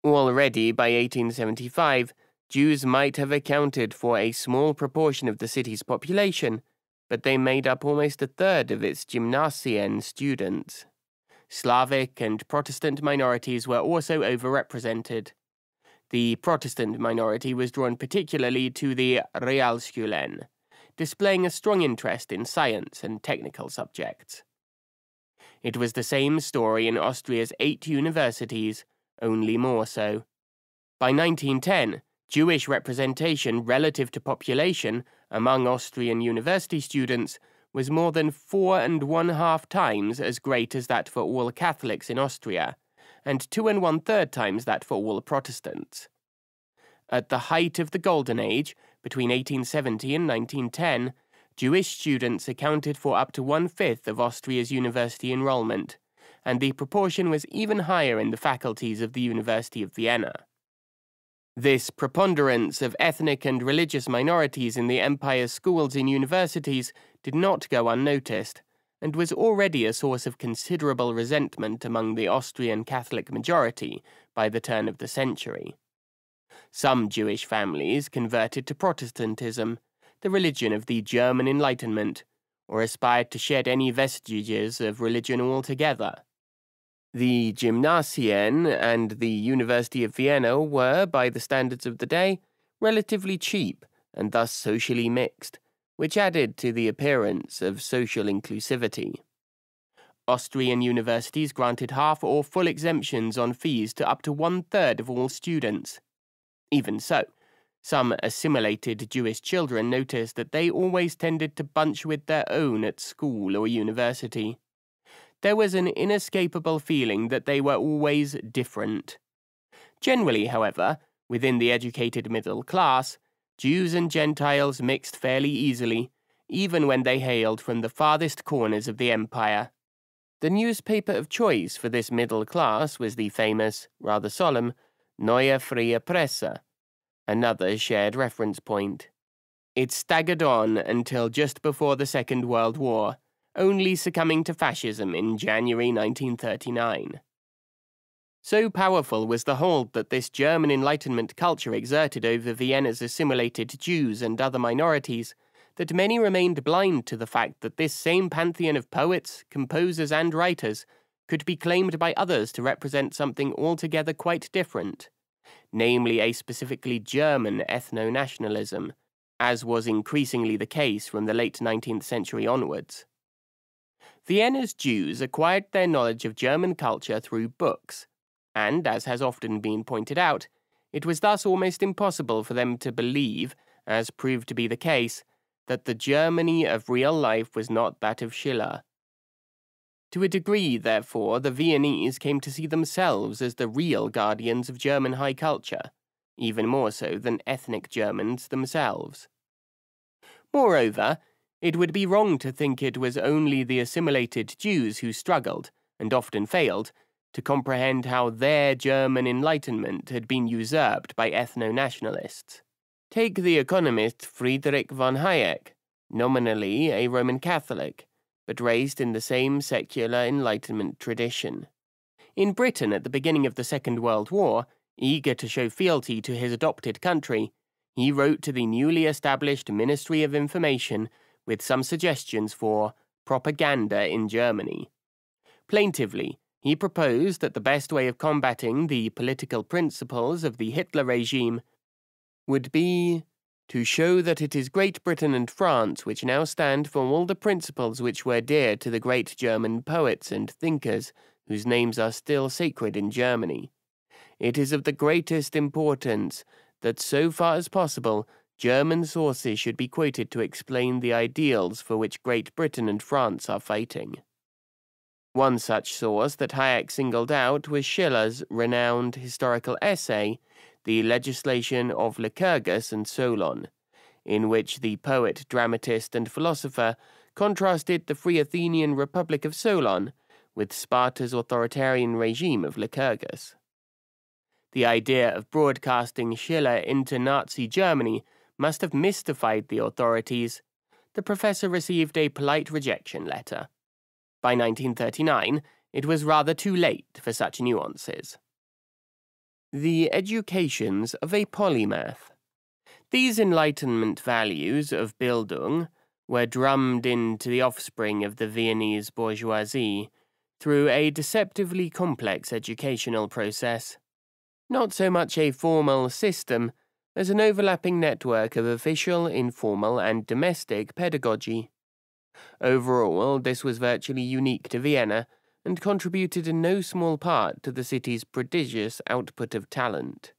Already by 1875, Jews might have accounted for a small proportion of the city's population, but they made up almost a third of its gymnasien students. Slavic and Protestant minorities were also overrepresented. The Protestant minority was drawn particularly to the Realschulen, displaying a strong interest in science and technical subjects. It was the same story in Austria's eight universities, only more so. By 1910, Jewish representation relative to population among Austrian university students was more than four and one half times as great as that for all Catholics in Austria, and two and one third times that for all Protestants. At the height of the Golden Age, between 1870 and 1910, Jewish students accounted for up to one fifth of Austria's university enrollment, and the proportion was even higher in the faculties of the University of Vienna. This preponderance of ethnic and religious minorities in the empire's schools and universities did not go unnoticed, and was already a source of considerable resentment among the Austrian Catholic majority by the turn of the century. Some Jewish families converted to Protestantism, the religion of the German Enlightenment, or aspired to shed any vestiges of religion altogether. The Gymnasien and the University of Vienna were, by the standards of the day, relatively cheap and thus socially mixed, which added to the appearance of social inclusivity. Austrian universities granted half or full exemptions on fees to up to one third of all students. Even so, some assimilated Jewish children noticed that they always tended to bunch with their own at school or university there was an inescapable feeling that they were always different. Generally, however, within the educated middle class, Jews and Gentiles mixed fairly easily, even when they hailed from the farthest corners of the empire. The newspaper of choice for this middle class was the famous, rather solemn, Neue Freie Presse, another shared reference point. It staggered on until just before the Second World War, only succumbing to fascism in January 1939. So powerful was the hold that this German Enlightenment culture exerted over Vienna's assimilated Jews and other minorities that many remained blind to the fact that this same pantheon of poets, composers, and writers could be claimed by others to represent something altogether quite different, namely a specifically German ethno nationalism, as was increasingly the case from the late 19th century onwards. Vienna's Jews acquired their knowledge of German culture through books, and, as has often been pointed out, it was thus almost impossible for them to believe, as proved to be the case, that the Germany of real life was not that of Schiller. To a degree, therefore, the Viennese came to see themselves as the real guardians of German high culture, even more so than ethnic Germans themselves. Moreover, it would be wrong to think it was only the assimilated Jews who struggled, and often failed, to comprehend how their German Enlightenment had been usurped by ethno nationalists. Take the economist Friedrich von Hayek, nominally a Roman Catholic, but raised in the same secular Enlightenment tradition. In Britain at the beginning of the Second World War, eager to show fealty to his adopted country, he wrote to the newly established Ministry of Information with some suggestions for propaganda in Germany. Plaintively, he proposed that the best way of combating the political principles of the Hitler regime would be to show that it is Great Britain and France which now stand for all the principles which were dear to the great German poets and thinkers whose names are still sacred in Germany. It is of the greatest importance that so far as possible German sources should be quoted to explain the ideals for which Great Britain and France are fighting. One such source that Hayek singled out was Schiller's renowned historical essay, The Legislation of Lycurgus and Solon, in which the poet, dramatist, and philosopher contrasted the free Athenian Republic of Solon with Sparta's authoritarian regime of Lycurgus. The idea of broadcasting Schiller into Nazi Germany must have mystified the authorities, the professor received a polite rejection letter. By 1939, it was rather too late for such nuances. The educations of a polymath. These Enlightenment values of Bildung were drummed into the offspring of the Viennese bourgeoisie through a deceptively complex educational process. not so much a formal system as an overlapping network of official, informal, and domestic pedagogy. Overall, this was virtually unique to Vienna and contributed in no small part to the city's prodigious output of talent.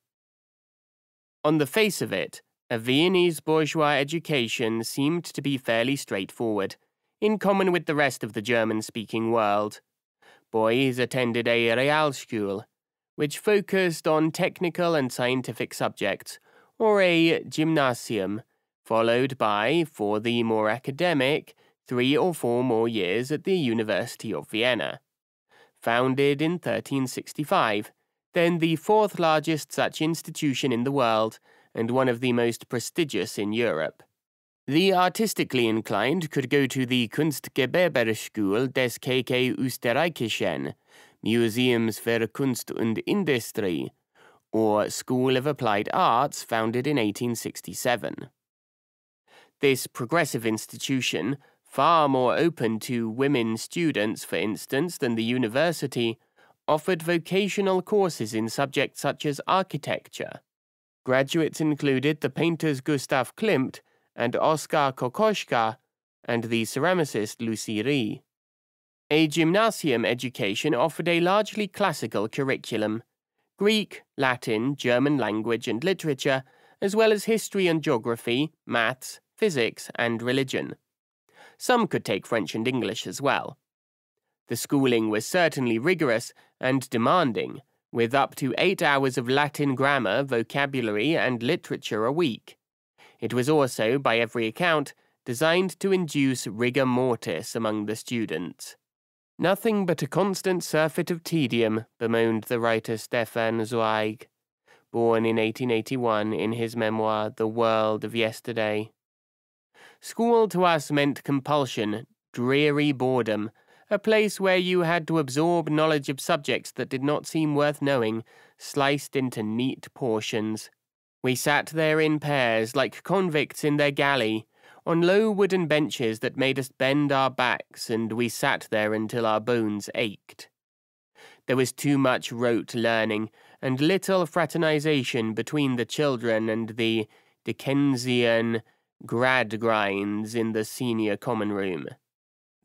On the face of it, a Viennese bourgeois education seemed to be fairly straightforward, in common with the rest of the German speaking world. Boys attended a Realschule, which focused on technical and scientific subjects, or a gymnasium, followed by, for the more academic, three or four more years at the University of Vienna. Founded in 1365, then the fourth largest such institution in the world and one of the most prestigious in Europe. The artistically inclined could go to the Kunstgewerbeschule des KK Österreichischen, Museums für Kunst und Industrie, or School of Applied Arts, founded in 1867. This progressive institution far more open to women students, for instance, than the university, offered vocational courses in subjects such as architecture. Graduates included the painters Gustav Klimt and Oskar Kokoschka, and the ceramicist Lucie Rie. A gymnasium education offered a largely classical curriculum Greek, Latin, German language and literature, as well as history and geography, maths, physics, and religion. Some could take French and English as well. The schooling was certainly rigorous and demanding, with up to eight hours of Latin grammar, vocabulary, and literature a week. It was also, by every account, designed to induce rigor mortis among the students. Nothing but a constant surfeit of tedium, bemoaned the writer Stefan Zweig, born in 1881 in his memoir The World of Yesterday. School to us meant compulsion, dreary boredom, a place where you had to absorb knowledge of subjects that did not seem worth knowing, sliced into neat portions. We sat there in pairs, like convicts in their galley, on low wooden benches that made us bend our backs, and we sat there until our bones ached. There was too much rote learning, and little fraternization between the children and the Dickensian Gradgrinds in the senior common room.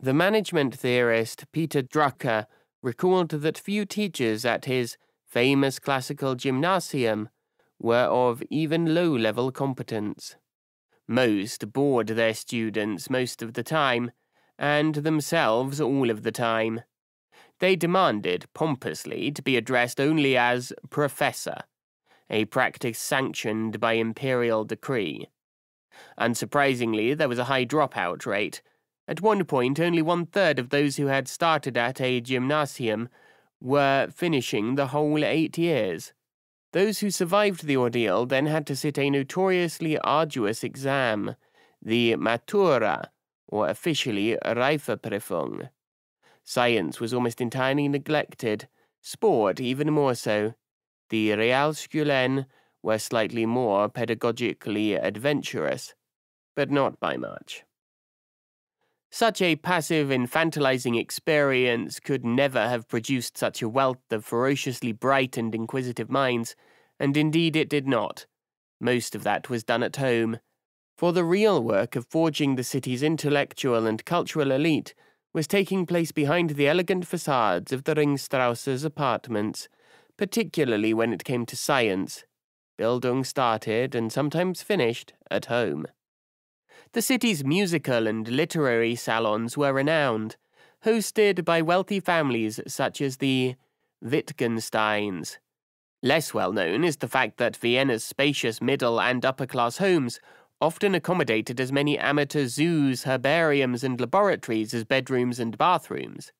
The management theorist Peter Drucker recalled that few teachers at his famous classical gymnasium were of even low level competence. Most bored their students most of the time, and themselves all of the time. They demanded, pompously, to be addressed only as Professor, a practice sanctioned by imperial decree. Unsurprisingly, there was a high dropout rate. At one point, only one third of those who had started at a gymnasium were finishing the whole eight years. Those who survived the ordeal then had to sit a notoriously arduous exam, the Matura, or officially Reifeprüfung. Science was almost entirely neglected, sport even more so. The Realschulen were slightly more pedagogically adventurous, but not by much. Such a passive, infantilizing experience could never have produced such a wealth of ferociously bright and inquisitive minds, and indeed it did not. Most of that was done at home. For the real work of forging the city's intellectual and cultural elite was taking place behind the elegant facades of the Ringstrasse's apartments, particularly when it came to science, Bildung started and sometimes finished at home. The city's musical and literary salons were renowned, hosted by wealthy families such as the Wittgensteins. Less well known is the fact that Vienna's spacious middle and upper class homes often accommodated as many amateur zoos, herbariums, and laboratories as bedrooms and bathrooms.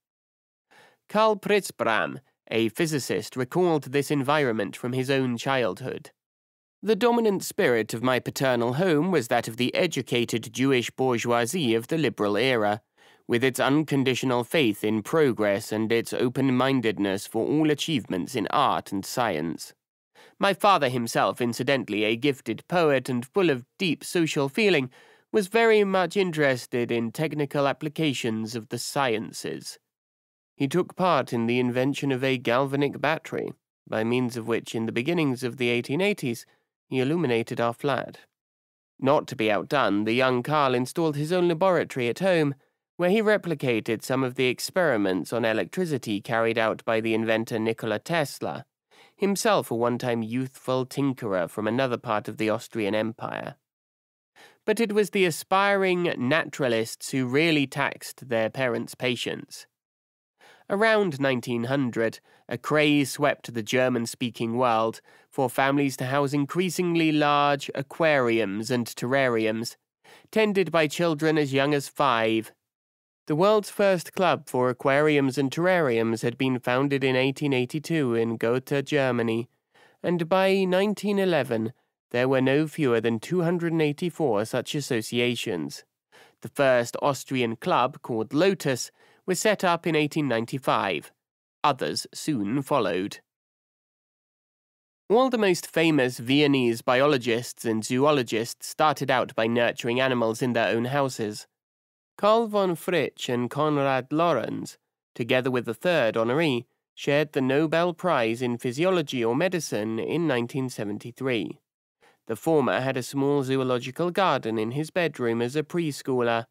Karl Przibram, a physicist, recalled this environment from his own childhood. The dominant spirit of my paternal home was that of the educated Jewish bourgeoisie of the liberal era, with its unconditional faith in progress and its open mindedness for all achievements in art and science. My father himself, incidentally a gifted poet and full of deep social feeling, was very much interested in technical applications of the sciences. He took part in the invention of a galvanic battery. by means of which, in the beginnings of the 1880s, he illuminated our flat. Not to be outdone, the young Karl installed his own laboratory at home, where he replicated some of the experiments on electricity carried out by the inventor Nikola Tesla, himself a one time youthful tinkerer from another part of the Austrian Empire. But it was the aspiring naturalists who really taxed their parents' patience. Around 1900, a craze swept the German speaking world for families to house increasingly large aquariums and terrariums, tended by children as young as five. The world's first club for aquariums and terrariums had been founded in 1882 in Gotha, Germany, and by 1911 there were no fewer than 284 such associations. The first Austrian club, called Lotus, was set up in 1895. Others soon followed. While the most famous Viennese biologists and zoologists started out by nurturing animals in their own houses. Karl von Frisch and Konrad Lorenz, together with the third honoree, shared the Nobel Prize in Physiology or Medicine in 1973. The former had a small zoological garden in his bedroom as a preschooler,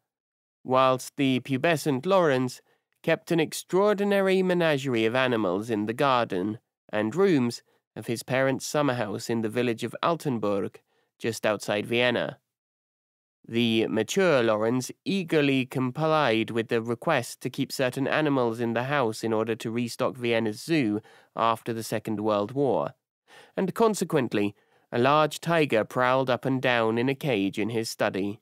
whilst the pubescent Lorenz kept an extraordinary menagerie of animals in the garden and rooms of his parents' summer house in the village of Altenburg, just outside Vienna. The mature Lorenz eagerly complied with the request to keep certain animals in the house in order to restock Vienna's zoo after the Second World War, and consequently, a large tiger prowled up and down in a cage in his study.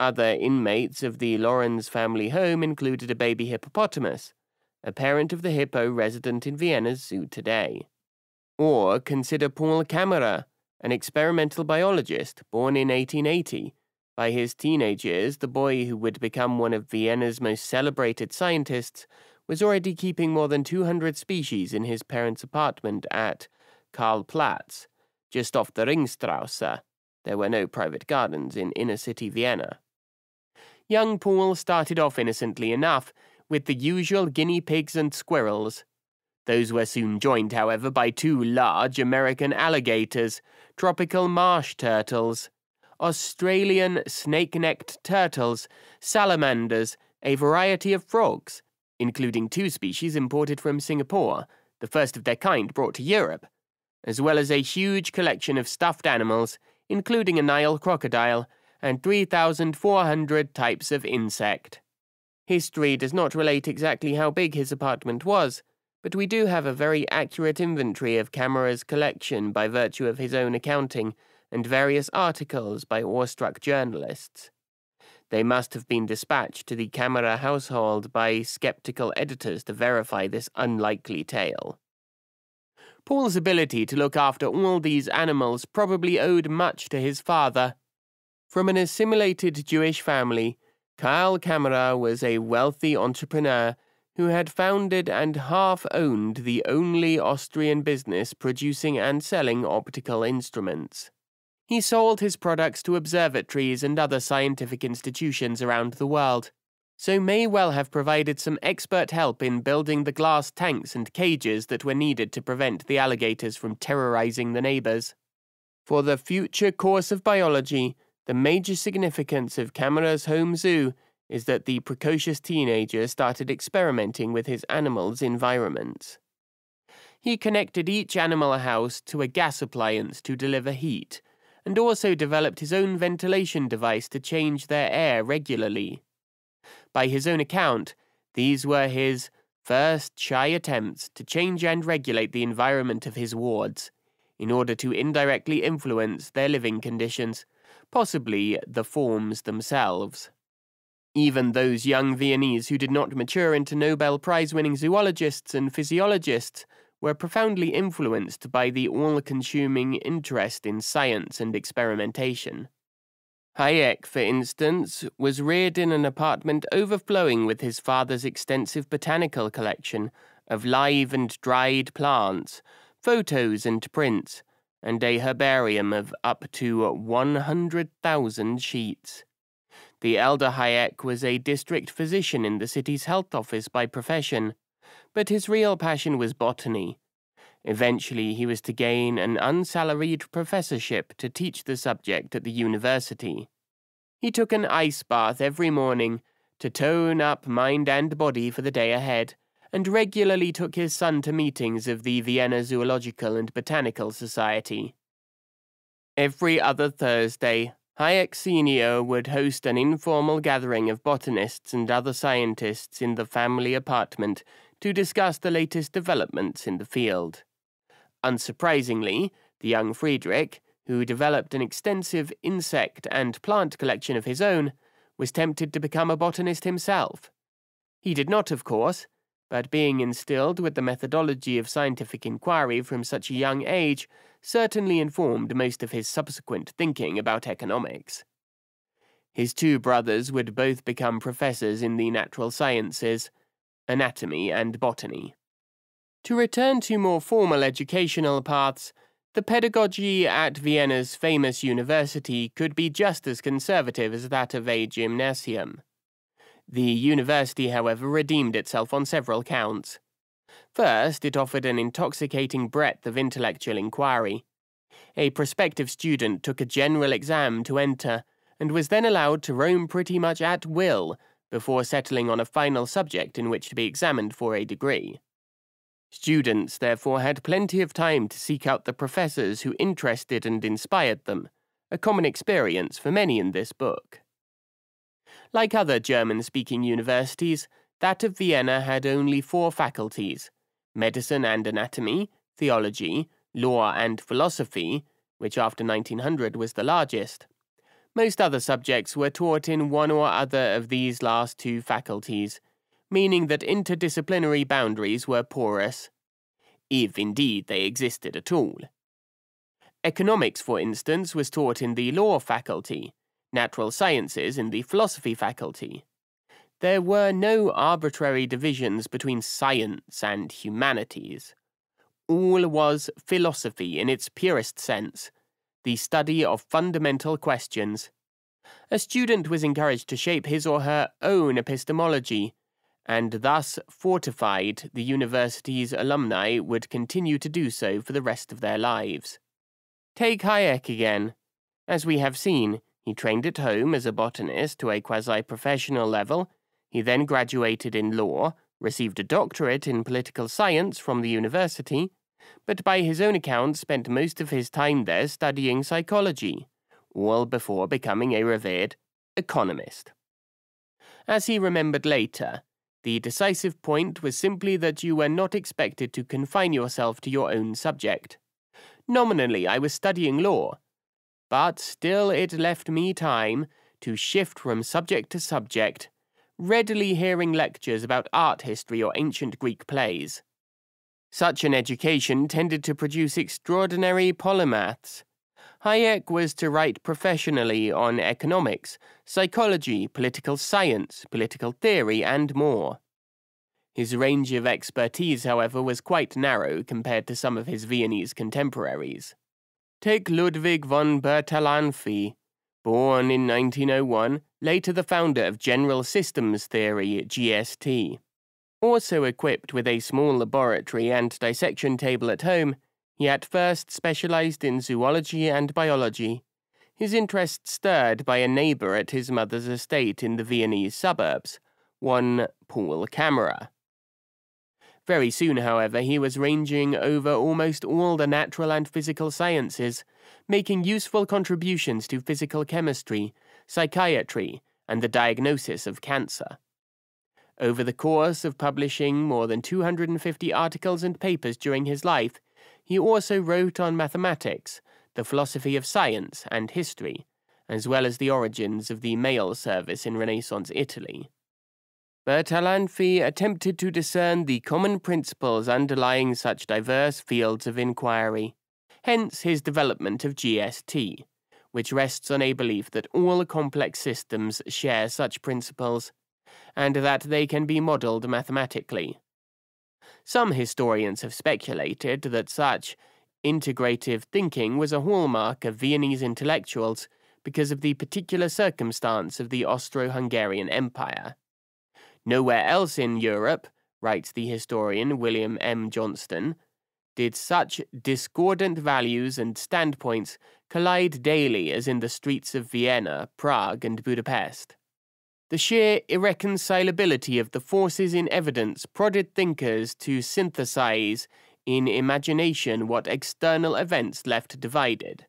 Other inmates of the Lorenz family home included a baby hippopotamus, a parent of the hippo resident in Vienna's zoo today. Or consider Paul Kammerer, an experimental biologist born in 1880. By his teenage years, the boy who would become one of Vienna's most celebrated scientists was already keeping more than 200 species in his parents' apartment at Karlsplatz, just off the Ringstrasse. There were no private gardens in inner city Vienna young Paul started off innocently enough, with the usual guinea pigs and squirrels. Those were soon joined, however, by two large American alligators, tropical marsh turtles, Australian snake necked turtles, salamanders, a variety of frogs, including two species imported from Singapore, the first of their kind brought to Europe, as well as a huge collection of stuffed animals, including a Nile crocodile and 3,400 types of insect. History does not relate exactly how big his apartment was, but we do have a very accurate inventory of Kammerer's collection by virtue of his own accounting and various articles by awestruck journalists. They must have been dispatched to the Kammerer household by skeptical editors to verify this unlikely tale. Paul's ability to look after all these animals probably owed much to his father, from an assimilated Jewish family, Karl Kammerer was a wealthy entrepreneur who had founded and half owned the only Austrian business producing and selling optical instruments. He sold his products to observatories and other scientific institutions around the world, so may well have provided some expert help in building the glass tanks and cages that were needed to prevent the alligators from terrorizing the neighbors. For the future course of biology, the major significance of Kammerer's home zoo is that the precocious teenager started experimenting with his animals' environments. He connected each animal house to a gas appliance to deliver heat, and also developed his own ventilation device to change their air regularly. By his own account, these were his first shy attempts to change and regulate the environment of his wards, in order to indirectly influence their living conditions possibly the forms themselves. Even those young Viennese who did not mature into Nobel Prize winning zoologists and physiologists were profoundly influenced by the all consuming interest in science and experimentation. Hayek, for instance, was reared in an apartment overflowing with his father's extensive botanical collection of live and dried plants, photos and prints, and a herbarium of up to 100,000 sheets. The elder Hayek was a district physician in the city's health office by profession, but his real passion was botany. Eventually, he was to gain an unsalaried professorship to teach the subject at the university. He took an ice bath every morning to tone up mind and body for the day ahead, and regularly took his son to meetings of the Vienna Zoological and Botanical Society. Every other Thursday, Hayek Sr. would host an informal gathering of botanists and other scientists in the family apartment to discuss the latest developments in the field. Unsurprisingly, the young Friedrich, who developed an extensive insect and plant collection of his own, was tempted to become a botanist himself. He did not, of course, but being instilled with the methodology of scientific inquiry from such a young age certainly informed most of his subsequent thinking about economics. His two brothers would both become professors in the natural sciences, anatomy, and botany. To return to more formal educational paths, the pedagogy at Vienna's famous university could be just as conservative as that of a gymnasium. The university, however, redeemed itself on several counts. First, it offered an intoxicating breadth of intellectual inquiry. A prospective student took a general exam to enter and was then allowed to roam pretty much at will before settling on a final subject in which to be examined for a degree. Students, therefore, had plenty of time to seek out the professors who interested and inspired them, a common experience for many in this book. Like other German speaking universities, that of Vienna had only four faculties medicine and anatomy, theology, law and philosophy, which after 1900 was the largest. Most other subjects were taught in one or other of these last two faculties, meaning that interdisciplinary boundaries were porous, if indeed they existed at all. Economics, for instance, was taught in the law faculty, natural sciences in the philosophy faculty. There were no arbitrary divisions between science and humanities. All was philosophy in its purest sense, the study of fundamental questions. A student was encouraged to shape his or her own epistemology, and thus fortified, the university's alumni would continue to do so for the rest of their lives. Take Hayek again. As we have seen, he trained at home as a botanist to a quasi professional level. He then graduated in law, received a doctorate in political science from the university, but by his own account spent most of his time there studying psychology, all before becoming a revered economist. As he remembered later, the decisive point was simply that you were not expected to confine yourself to your own subject. Nominally, I was studying law, but still it left me time to shift from subject to subject, readily hearing lectures about art history or ancient Greek plays. Such an education tended to produce extraordinary polymaths. Hayek was to write professionally on economics, psychology, political science, political theory, and more. His range of expertise, however, was quite narrow compared to some of his Viennese contemporaries. Take Ludwig von Bertalanffy, born in 1901, later the founder of General Systems Theory, GST. Also equipped with a small laboratory and dissection table at home, he at first specialized in zoology and biology. His interest stirred by a neighbor at his mother's estate in the Viennese suburbs, one Paul Kammerer. Very soon, however, he was ranging over almost all the natural and physical sciences, making useful contributions to physical chemistry, psychiatry, and the diagnosis of cancer. Over the course of publishing more than 250 articles and papers during his life, he also wrote on mathematics, the philosophy of science, and history, as well as the origins of the mail service in Renaissance Italy. Bertalanffy attempted to discern the common principles underlying such diverse fields of inquiry, hence his development of GST, which rests on a belief that all complex systems share such principles, and that they can be modeled mathematically. Some historians have speculated that such integrative thinking was a hallmark of Viennese intellectuals because of the particular circumstance of the Austro Hungarian Empire. Nowhere else in Europe, writes the historian William M. Johnston, did such discordant values and standpoints collide daily as in the streets of Vienna, Prague, and Budapest. The sheer irreconcilability of the forces in evidence prodded thinkers to synthesize in imagination what external events left divided.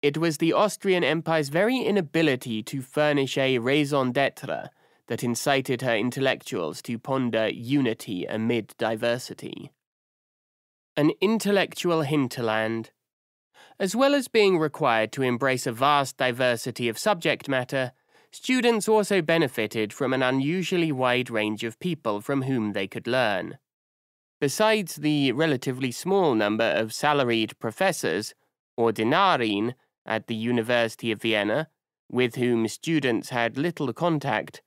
It was the Austrian Empire's very inability to furnish a raison d'etre that incited her intellectuals to ponder unity amid diversity. An intellectual hinterland. As well as being required to embrace a vast diversity of subject matter, students also benefited from an unusually wide range of people from whom they could learn. Besides the relatively small number of salaried professors, ordinarien, at the University of Vienna, with whom students had little contact,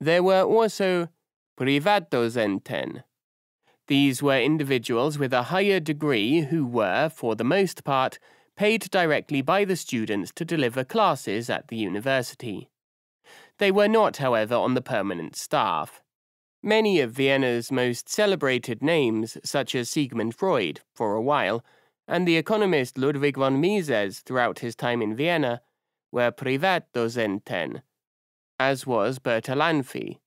there were also Privatdozenten. These were individuals with a higher degree who were, for the most part, paid directly by the students to deliver classes at the university. They were not, however, on the permanent staff. Many of Vienna's most celebrated names, such as Sigmund Freud, for a while, and the economist Ludwig von Mises throughout his time in Vienna, were Privatdozenten, as was Bertalanffy.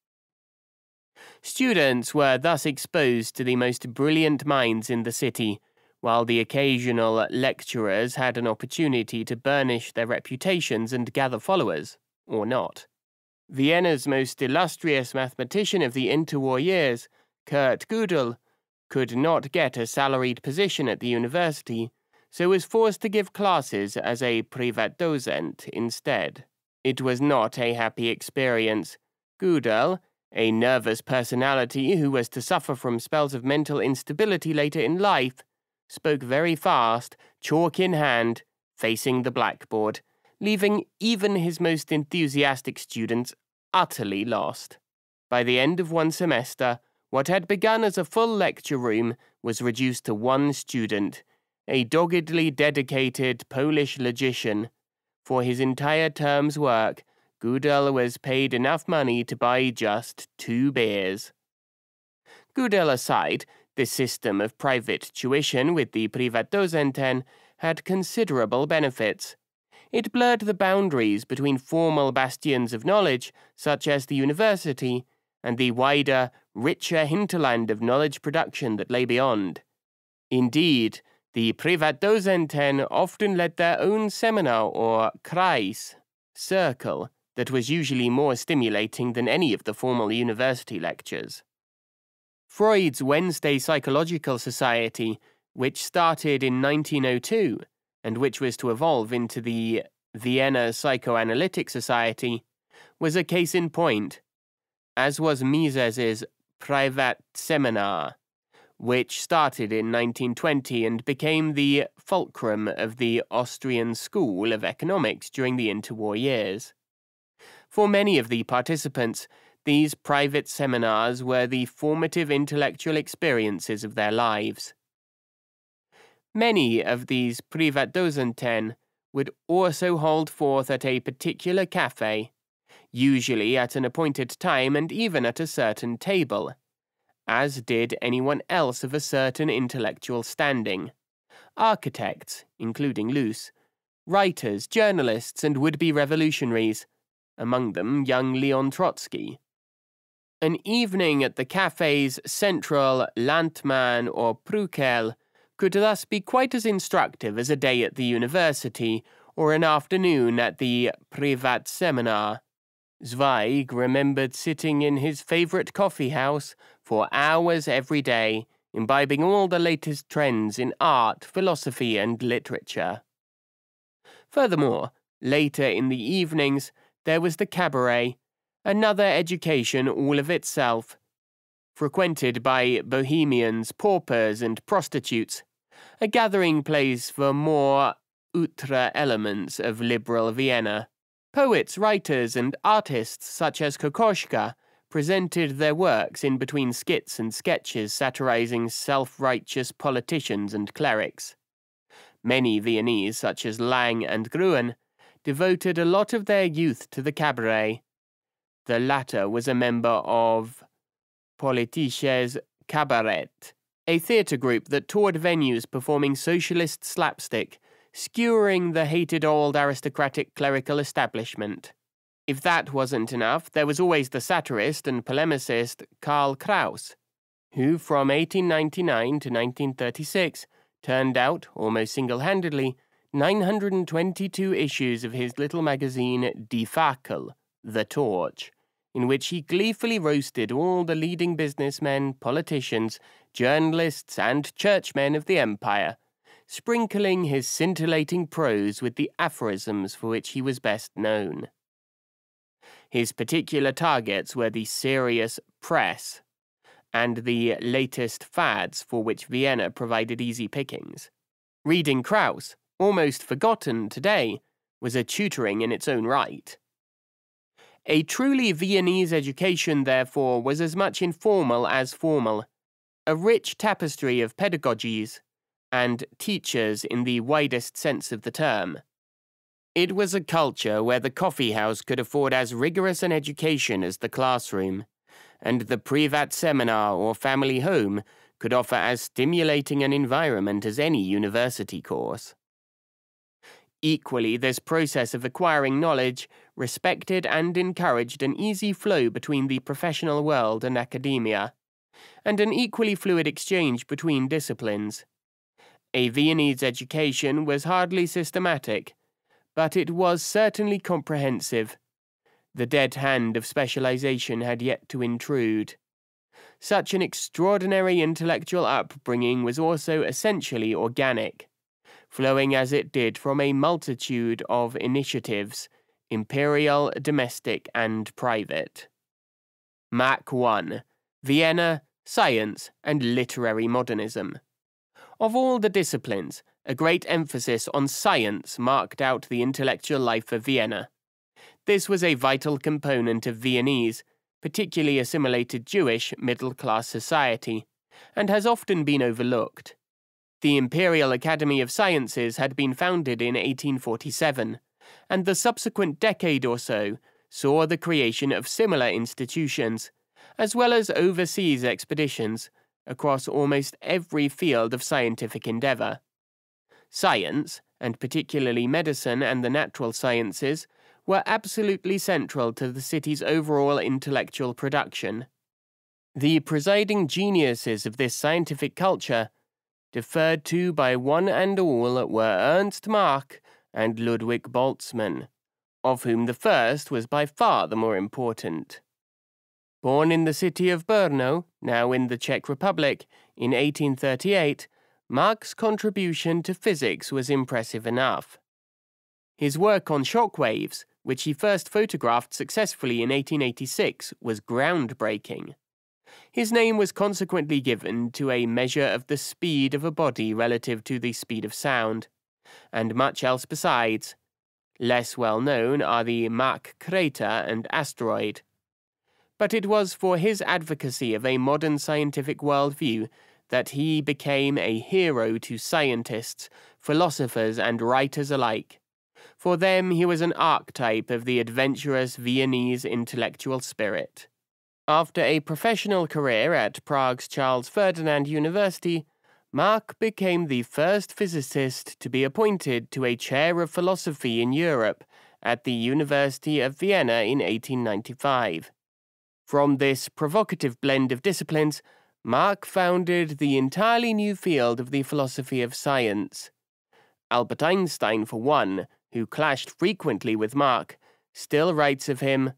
Students were thus exposed to the most brilliant minds in the city, while the occasional lecturers had an opportunity to burnish their reputations and gather followers, or not. Vienna's most illustrious mathematician of the interwar years, Kurt Gödel, could not get a salaried position at the university, so was forced to give classes as a Privatdozent instead. It was not a happy experience. Gödel, a nervous personality who was to suffer from spells of mental instability later in life, spoke very fast, chalk in hand, facing the blackboard, leaving even his most enthusiastic students utterly lost. By the end of one semester, what had begun as a full lecture room was reduced to one student, a doggedly dedicated Polish logician for his entire term's work, Gödel was paid enough money to buy just two beers. Gödel aside, the system of private tuition with the Privatdozenten had considerable benefits. It blurred the boundaries between formal bastions of knowledge, such as the university, and the wider, richer hinterland of knowledge production that lay beyond. Indeed, the Privatdozenten often led their own seminar or Kreis, circle, that was usually more stimulating than any of the formal university lectures. Freud's Wednesday Psychological Society, which started in 1902 and which was to evolve into the Vienna Psychoanalytic Society, was a case in point, as was Mises's Privat Seminar, which started in 1920 and became the fulcrum of the Austrian School of Economics during the interwar years. For many of the participants, these private seminars were the formative intellectual experiences of their lives. Many of these Privatdozenten would also hold forth at a particular cafe, usually at an appointed time and even at a certain table as did anyone else of a certain intellectual standing. Architects, including Loos, writers, journalists, and would be revolutionaries, among them young Leon Trotsky. An evening at the cafe's central Landtmann or Prückel could thus be quite as instructive as a day at the university or an afternoon at the Privat Seminar. Zweig remembered sitting in his favorite coffee house for hours every day, imbibing all the latest trends in art, philosophy, and literature. Furthermore, later in the evenings, there was the cabaret, another education all of itself, frequented by bohemians, paupers, and prostitutes, a gathering place for more outre elements of liberal Vienna. Poets, writers, and artists such as Kokoschka presented their works in between skits and sketches satirizing self righteous politicians and clerics. Many Viennese, such as Lang and Gruen, devoted a lot of their youth to the cabaret. The latter was a member of Politisches Kabarett, a theatre group that toured venues performing socialist slapstick, skewering the hated old aristocratic clerical establishment. If that wasn't enough, there was always the satirist and polemicist Karl Kraus, who from 1899 to 1936 turned out, almost single handedly, 922 issues of his little magazine Die Fackel, The Torch, in which he gleefully roasted all the leading businessmen, politicians, journalists, and churchmen of the empire, sprinkling his scintillating prose with the aphorisms for which he was best known. His particular targets were the serious press and the latest fads for which Vienna provided easy pickings. Reading Kraus, almost forgotten today, was a tutoring in its own right. A truly Viennese education, therefore, was as much informal as formal, a rich tapestry of pedagogies and teachers in the widest sense of the term. It was a culture where the coffee house could afford as rigorous an education as the classroom, and the privat seminar or family home could offer as stimulating an environment as any university course. Equally, this process of acquiring knowledge respected and encouraged an easy flow between the professional world and academia, and an equally fluid exchange between disciplines. A Viennese education was hardly systematic, but it was certainly comprehensive. The dead hand of specialization had yet to intrude. Such an extraordinary intellectual upbringing was also essentially organic, flowing as it did from a multitude of initiatives, imperial, domestic, and private. Mach 1 Vienna, Science, and Literary Modernism. Of all the disciplines, a great emphasis on science marked out the intellectual life of Vienna. This was a vital component of Viennese, particularly assimilated Jewish middle class society, and has often been overlooked. The Imperial Academy of Sciences had been founded in 1847, and the subsequent decade or so saw the creation of similar institutions, as well as overseas expeditions across almost every field of scientific endeavor. Science, and particularly medicine and the natural sciences, were absolutely central to the city's overall intellectual production. The presiding geniuses of this scientific culture, deferred to by one and all, were Ernst Mach and Ludwig Boltzmann, of whom the first was by far the more important. Born in the city of Brno, now in the Czech Republic, in 1838, Mach's contribution to physics was impressive enough. His work on shock waves, which he first photographed successfully in 1886, was groundbreaking. His name was consequently given to a measure of the speed of a body relative to the speed of sound, and much else besides. Less well known are the Mach crater and asteroid. But it was for his advocacy of a modern scientific worldview that he became a hero to scientists, philosophers, and writers alike. For them, he was an archetype of the adventurous Viennese intellectual spirit. After a professional career at Prague's Charles Ferdinand University, Mach became the first physicist to be appointed to a chair of philosophy in Europe at the University of Vienna in 1895. From this provocative blend of disciplines, Mach founded the entirely new field of the philosophy of science. Albert Einstein, for one, who clashed frequently with Mach, still writes of him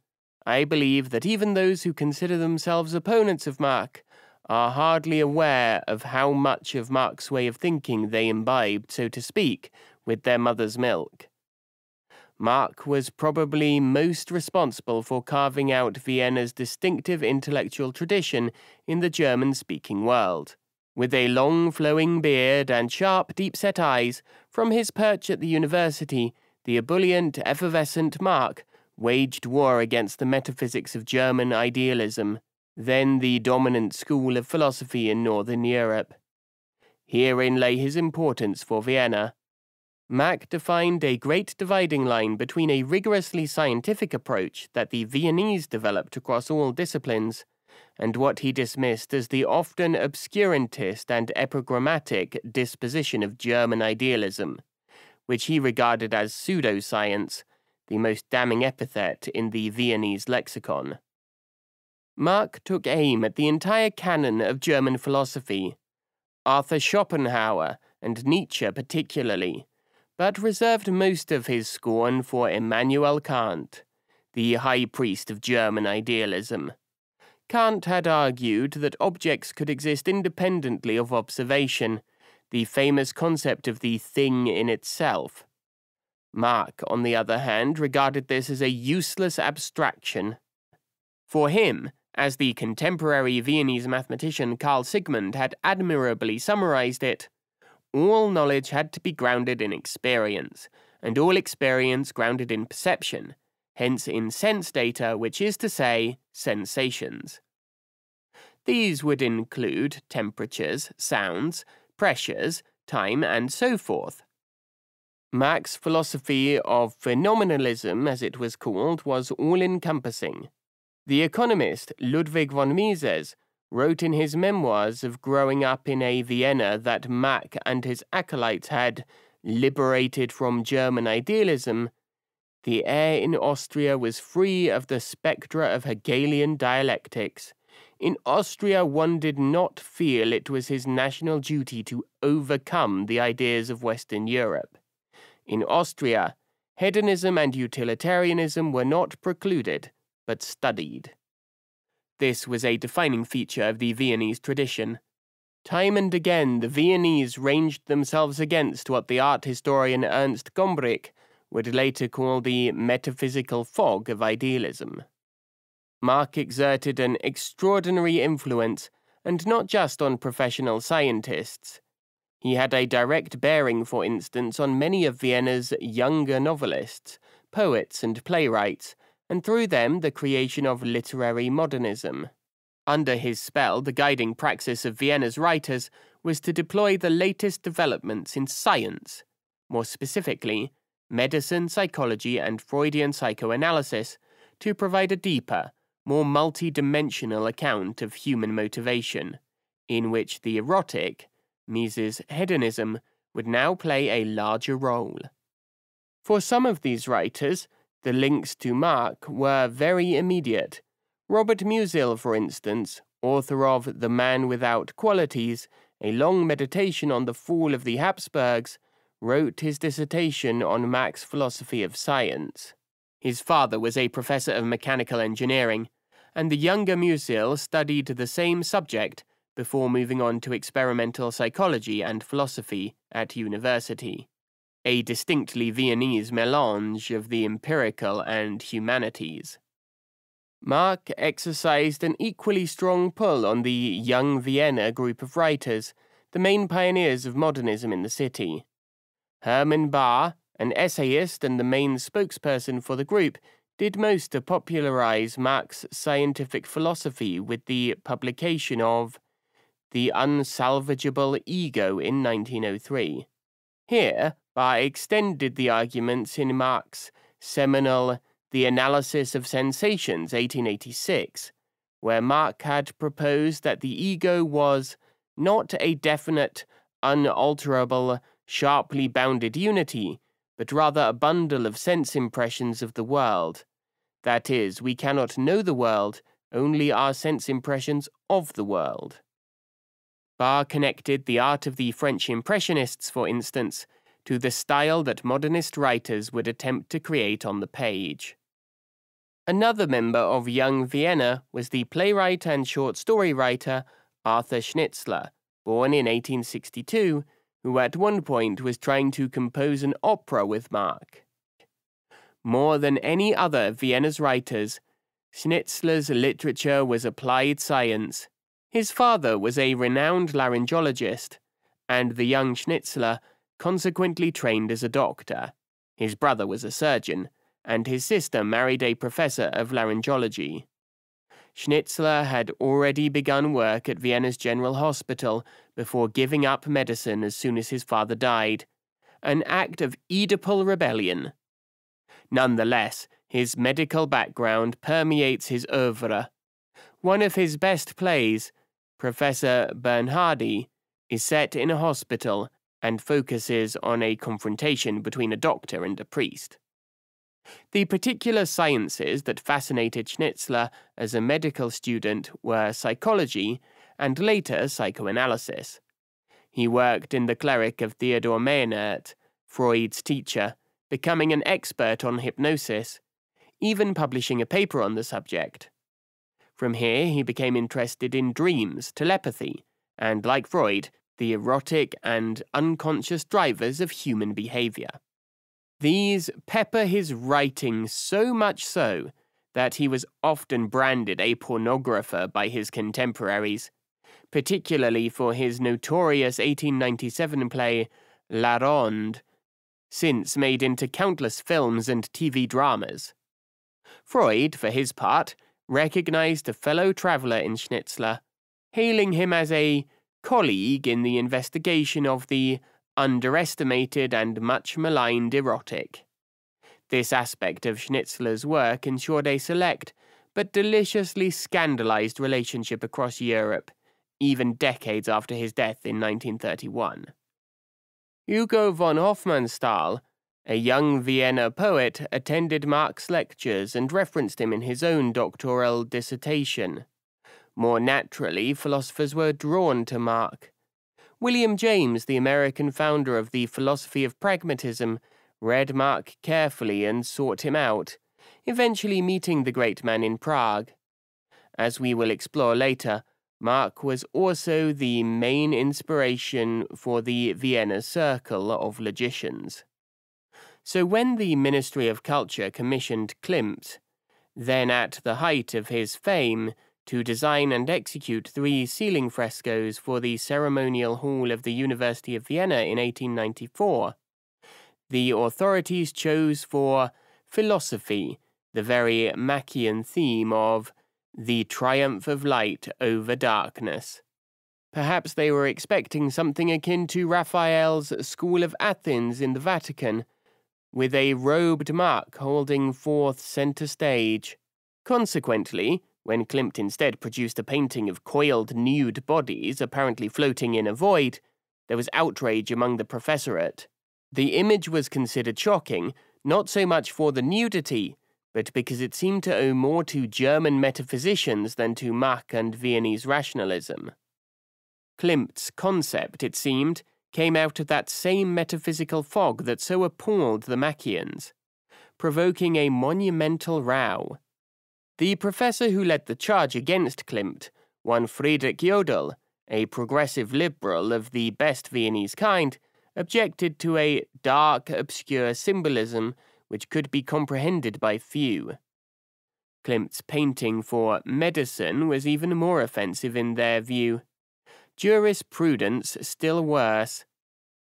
I believe that even those who consider themselves opponents of Mach are hardly aware of how much of Mach's way of thinking they imbibed, so to speak, with their mother's milk. Mach was probably most responsible for carving out Vienna's distinctive intellectual tradition in the German speaking world. With a long flowing beard and sharp, deep set eyes, from his perch at the university, the ebullient, effervescent Mach waged war against the metaphysics of German idealism, then the dominant school of philosophy in Northern Europe. Herein lay his importance for Vienna. Mach defined a great dividing line between a rigorously scientific approach that the Viennese developed across all disciplines and what he dismissed as the often obscurantist and epigrammatic disposition of German idealism, which he regarded as pseudoscience, the most damning epithet in the Viennese lexicon. Mach took aim at the entire canon of German philosophy, Arthur Schopenhauer and Nietzsche particularly, but reserved most of his scorn for Immanuel Kant, the high priest of German idealism. Kant had argued that objects could exist independently of observation, the famous concept of the thing in itself. Mach, on the other hand, regarded this as a useless abstraction. For him, as the contemporary Viennese mathematician Karl Sigmund had admirably summarized it, all knowledge had to be grounded in experience, and all experience grounded in perception, hence in sense data, which is to say, sensations. These would include temperatures, sounds, pressures, time, and so forth. Mach's philosophy of phenomenalism, as it was called, was all encompassing. The economist Ludwig von Mises wrote in his memoirs of growing up in a Vienna that Mach and his acolytes had liberated from German idealism the air in Austria was free of the spectra of Hegelian dialectics. In Austria, one did not feel it was his national duty to overcome the ideas of Western Europe. In Austria, hedonism and utilitarianism were not precluded, but studied. This was a defining feature of the Viennese tradition. Time and again, the Viennese ranged themselves against what the art historian Ernst Gombrich would later call the metaphysical fog of idealism. Mach exerted an extraordinary influence, and not just on professional scientists. He had a direct bearing, for instance, on many of Vienna's younger novelists, poets, and playwrights, and through them the creation of literary modernism. Under his spell, the guiding praxis of Vienna's writers was to deploy the latest developments in science, more specifically, medicine, psychology, and Freudian psychoanalysis to provide a deeper, more multi-dimensional account of human motivation, in which the erotic, Mises' hedonism, would now play a larger role. For some of these writers, the links to Mach were very immediate. Robert Musil, for instance, author of The Man Without Qualities, a long meditation on the fall of the Habsburgs, wrote his dissertation on Mach's philosophy of science. His father was a professor of mechanical engineering, and the younger Musil studied the same subject before moving on to experimental psychology and philosophy at university. A distinctly Viennese melange of the empirical and humanities. Mach exercised an equally strong pull on the Young Vienna group of writers, the main pioneers of modernism in the city. Hermann Bahr, an essayist and the main spokesperson for the group, did most to popularize Mach's scientific philosophy with the publication of The Unsalvageable Ego in 1903. Here, Bahr extended the arguments in Mach's seminal The Analysis of Sensations 1886, where Mach had proposed that the ego was not a definite, unalterable, sharply bounded unity, but rather a bundle of sense impressions of the world. That is, we cannot know the world, only our sense impressions of the world. Bahr connected the art of the French Impressionists, for instance, to the style that modernist writers would attempt to create on the page. Another member of Young Vienna was the playwright and short story writer Arthur Schnitzler, born in 1862 who at one point was trying to compose an opera with Mach. More than any other Vienna's writers, Schnitzler's literature was applied science. His father was a renowned laryngologist, and the young Schnitzler consequently trained as a doctor. His brother was a surgeon, and his sister married a professor of laryngology. Schnitzler had already begun work at Vienna's General Hospital before giving up medicine as soon as his father died, an act of Oedipal rebellion. Nonetheless, his medical background permeates his oeuvre. One of his best plays, Professor Bernhardi, is set in a hospital and focuses on a confrontation between a doctor and a priest. The particular sciences that fascinated Schnitzler as a medical student were psychology and later psychoanalysis. He worked in the clinic of Theodor Meynert, Freud's teacher, becoming an expert on hypnosis, even publishing a paper on the subject. From here, he became interested in dreams, telepathy, and, like Freud, the erotic and unconscious drivers of human behavior. These pepper his writing so much so that he was often branded a pornographer by his contemporaries, particularly for his notorious 1897 play La Ronde, since made into countless films and TV dramas. Freud, for his part, recognized a fellow traveler in Schnitzler, hailing him as a colleague in the investigation of the underestimated and much maligned erotic. This aspect of Schnitzler's work ensured a select but deliciously scandalized relationship across Europe, even decades after his death in 1931. Hugo von Hofmannsthal, a young Vienna poet, attended Mach's lectures and referenced him in his own doctoral dissertation. More naturally, philosophers were drawn to Mach. William James, the American founder of the philosophy of pragmatism, read Mach carefully and sought him out, eventually meeting the great man in Prague. As we will explore later, Mach was also the main inspiration for the Vienna Circle of Logicians. So when the Ministry of Culture commissioned Klimt, then at the height of his fame, to design and execute three ceiling frescoes for the ceremonial hall of the University of Vienna in 1894. The authorities chose for philosophy the very Machian theme of the triumph of light over darkness. Perhaps they were expecting something akin to Raphael's School of Athens in the Vatican, with a robed Mach holding forth center stage. Consequently, when Klimt instead produced a painting of coiled nude bodies apparently floating in a void, there was outrage among the professorate. The image was considered shocking, not so much for the nudity, but because it seemed to owe more to German metaphysicians than to Mach and Viennese rationalism. Klimt's concept, it seemed, came out of that same metaphysical fog that so appalled the Machians, provoking a monumental row the professor who led the charge against Klimt, one Friedrich Jodl, a progressive liberal of the best Viennese kind, objected to a dark, obscure symbolism which could be comprehended by few. Klimt's painting for medicine was even more offensive in their view. Jurisprudence still worse.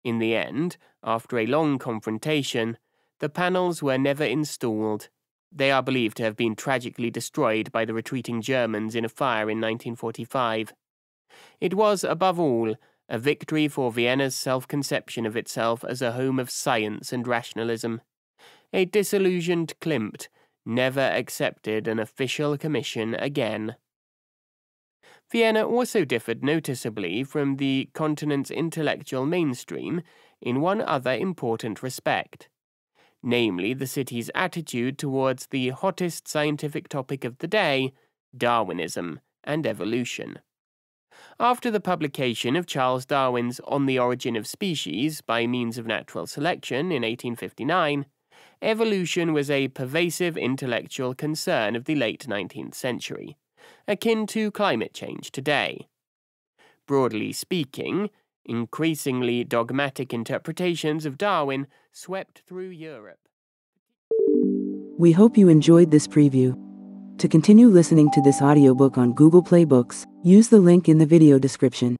In the end, after a long confrontation, the panels were never installed. They are believed to have been tragically destroyed by the retreating Germans in a fire in 1945. It was, above all, a victory for Vienna's self conception of itself as a home of science and rationalism. A disillusioned Klimt never accepted an official commission again. Vienna also differed noticeably from the continent's intellectual mainstream in one other important respect namely the city's attitude towards the hottest scientific topic of the day, Darwinism and evolution. After the publication of Charles Darwin's On the Origin of Species by Means of Natural Selection in 1859, evolution was a pervasive intellectual concern of the late 19th century, akin to climate change today. Broadly speaking, Increasingly dogmatic interpretations of Darwin swept through Europe. We hope you enjoyed this preview. To continue listening to this audiobook on Google Play Books, use the link in the video description.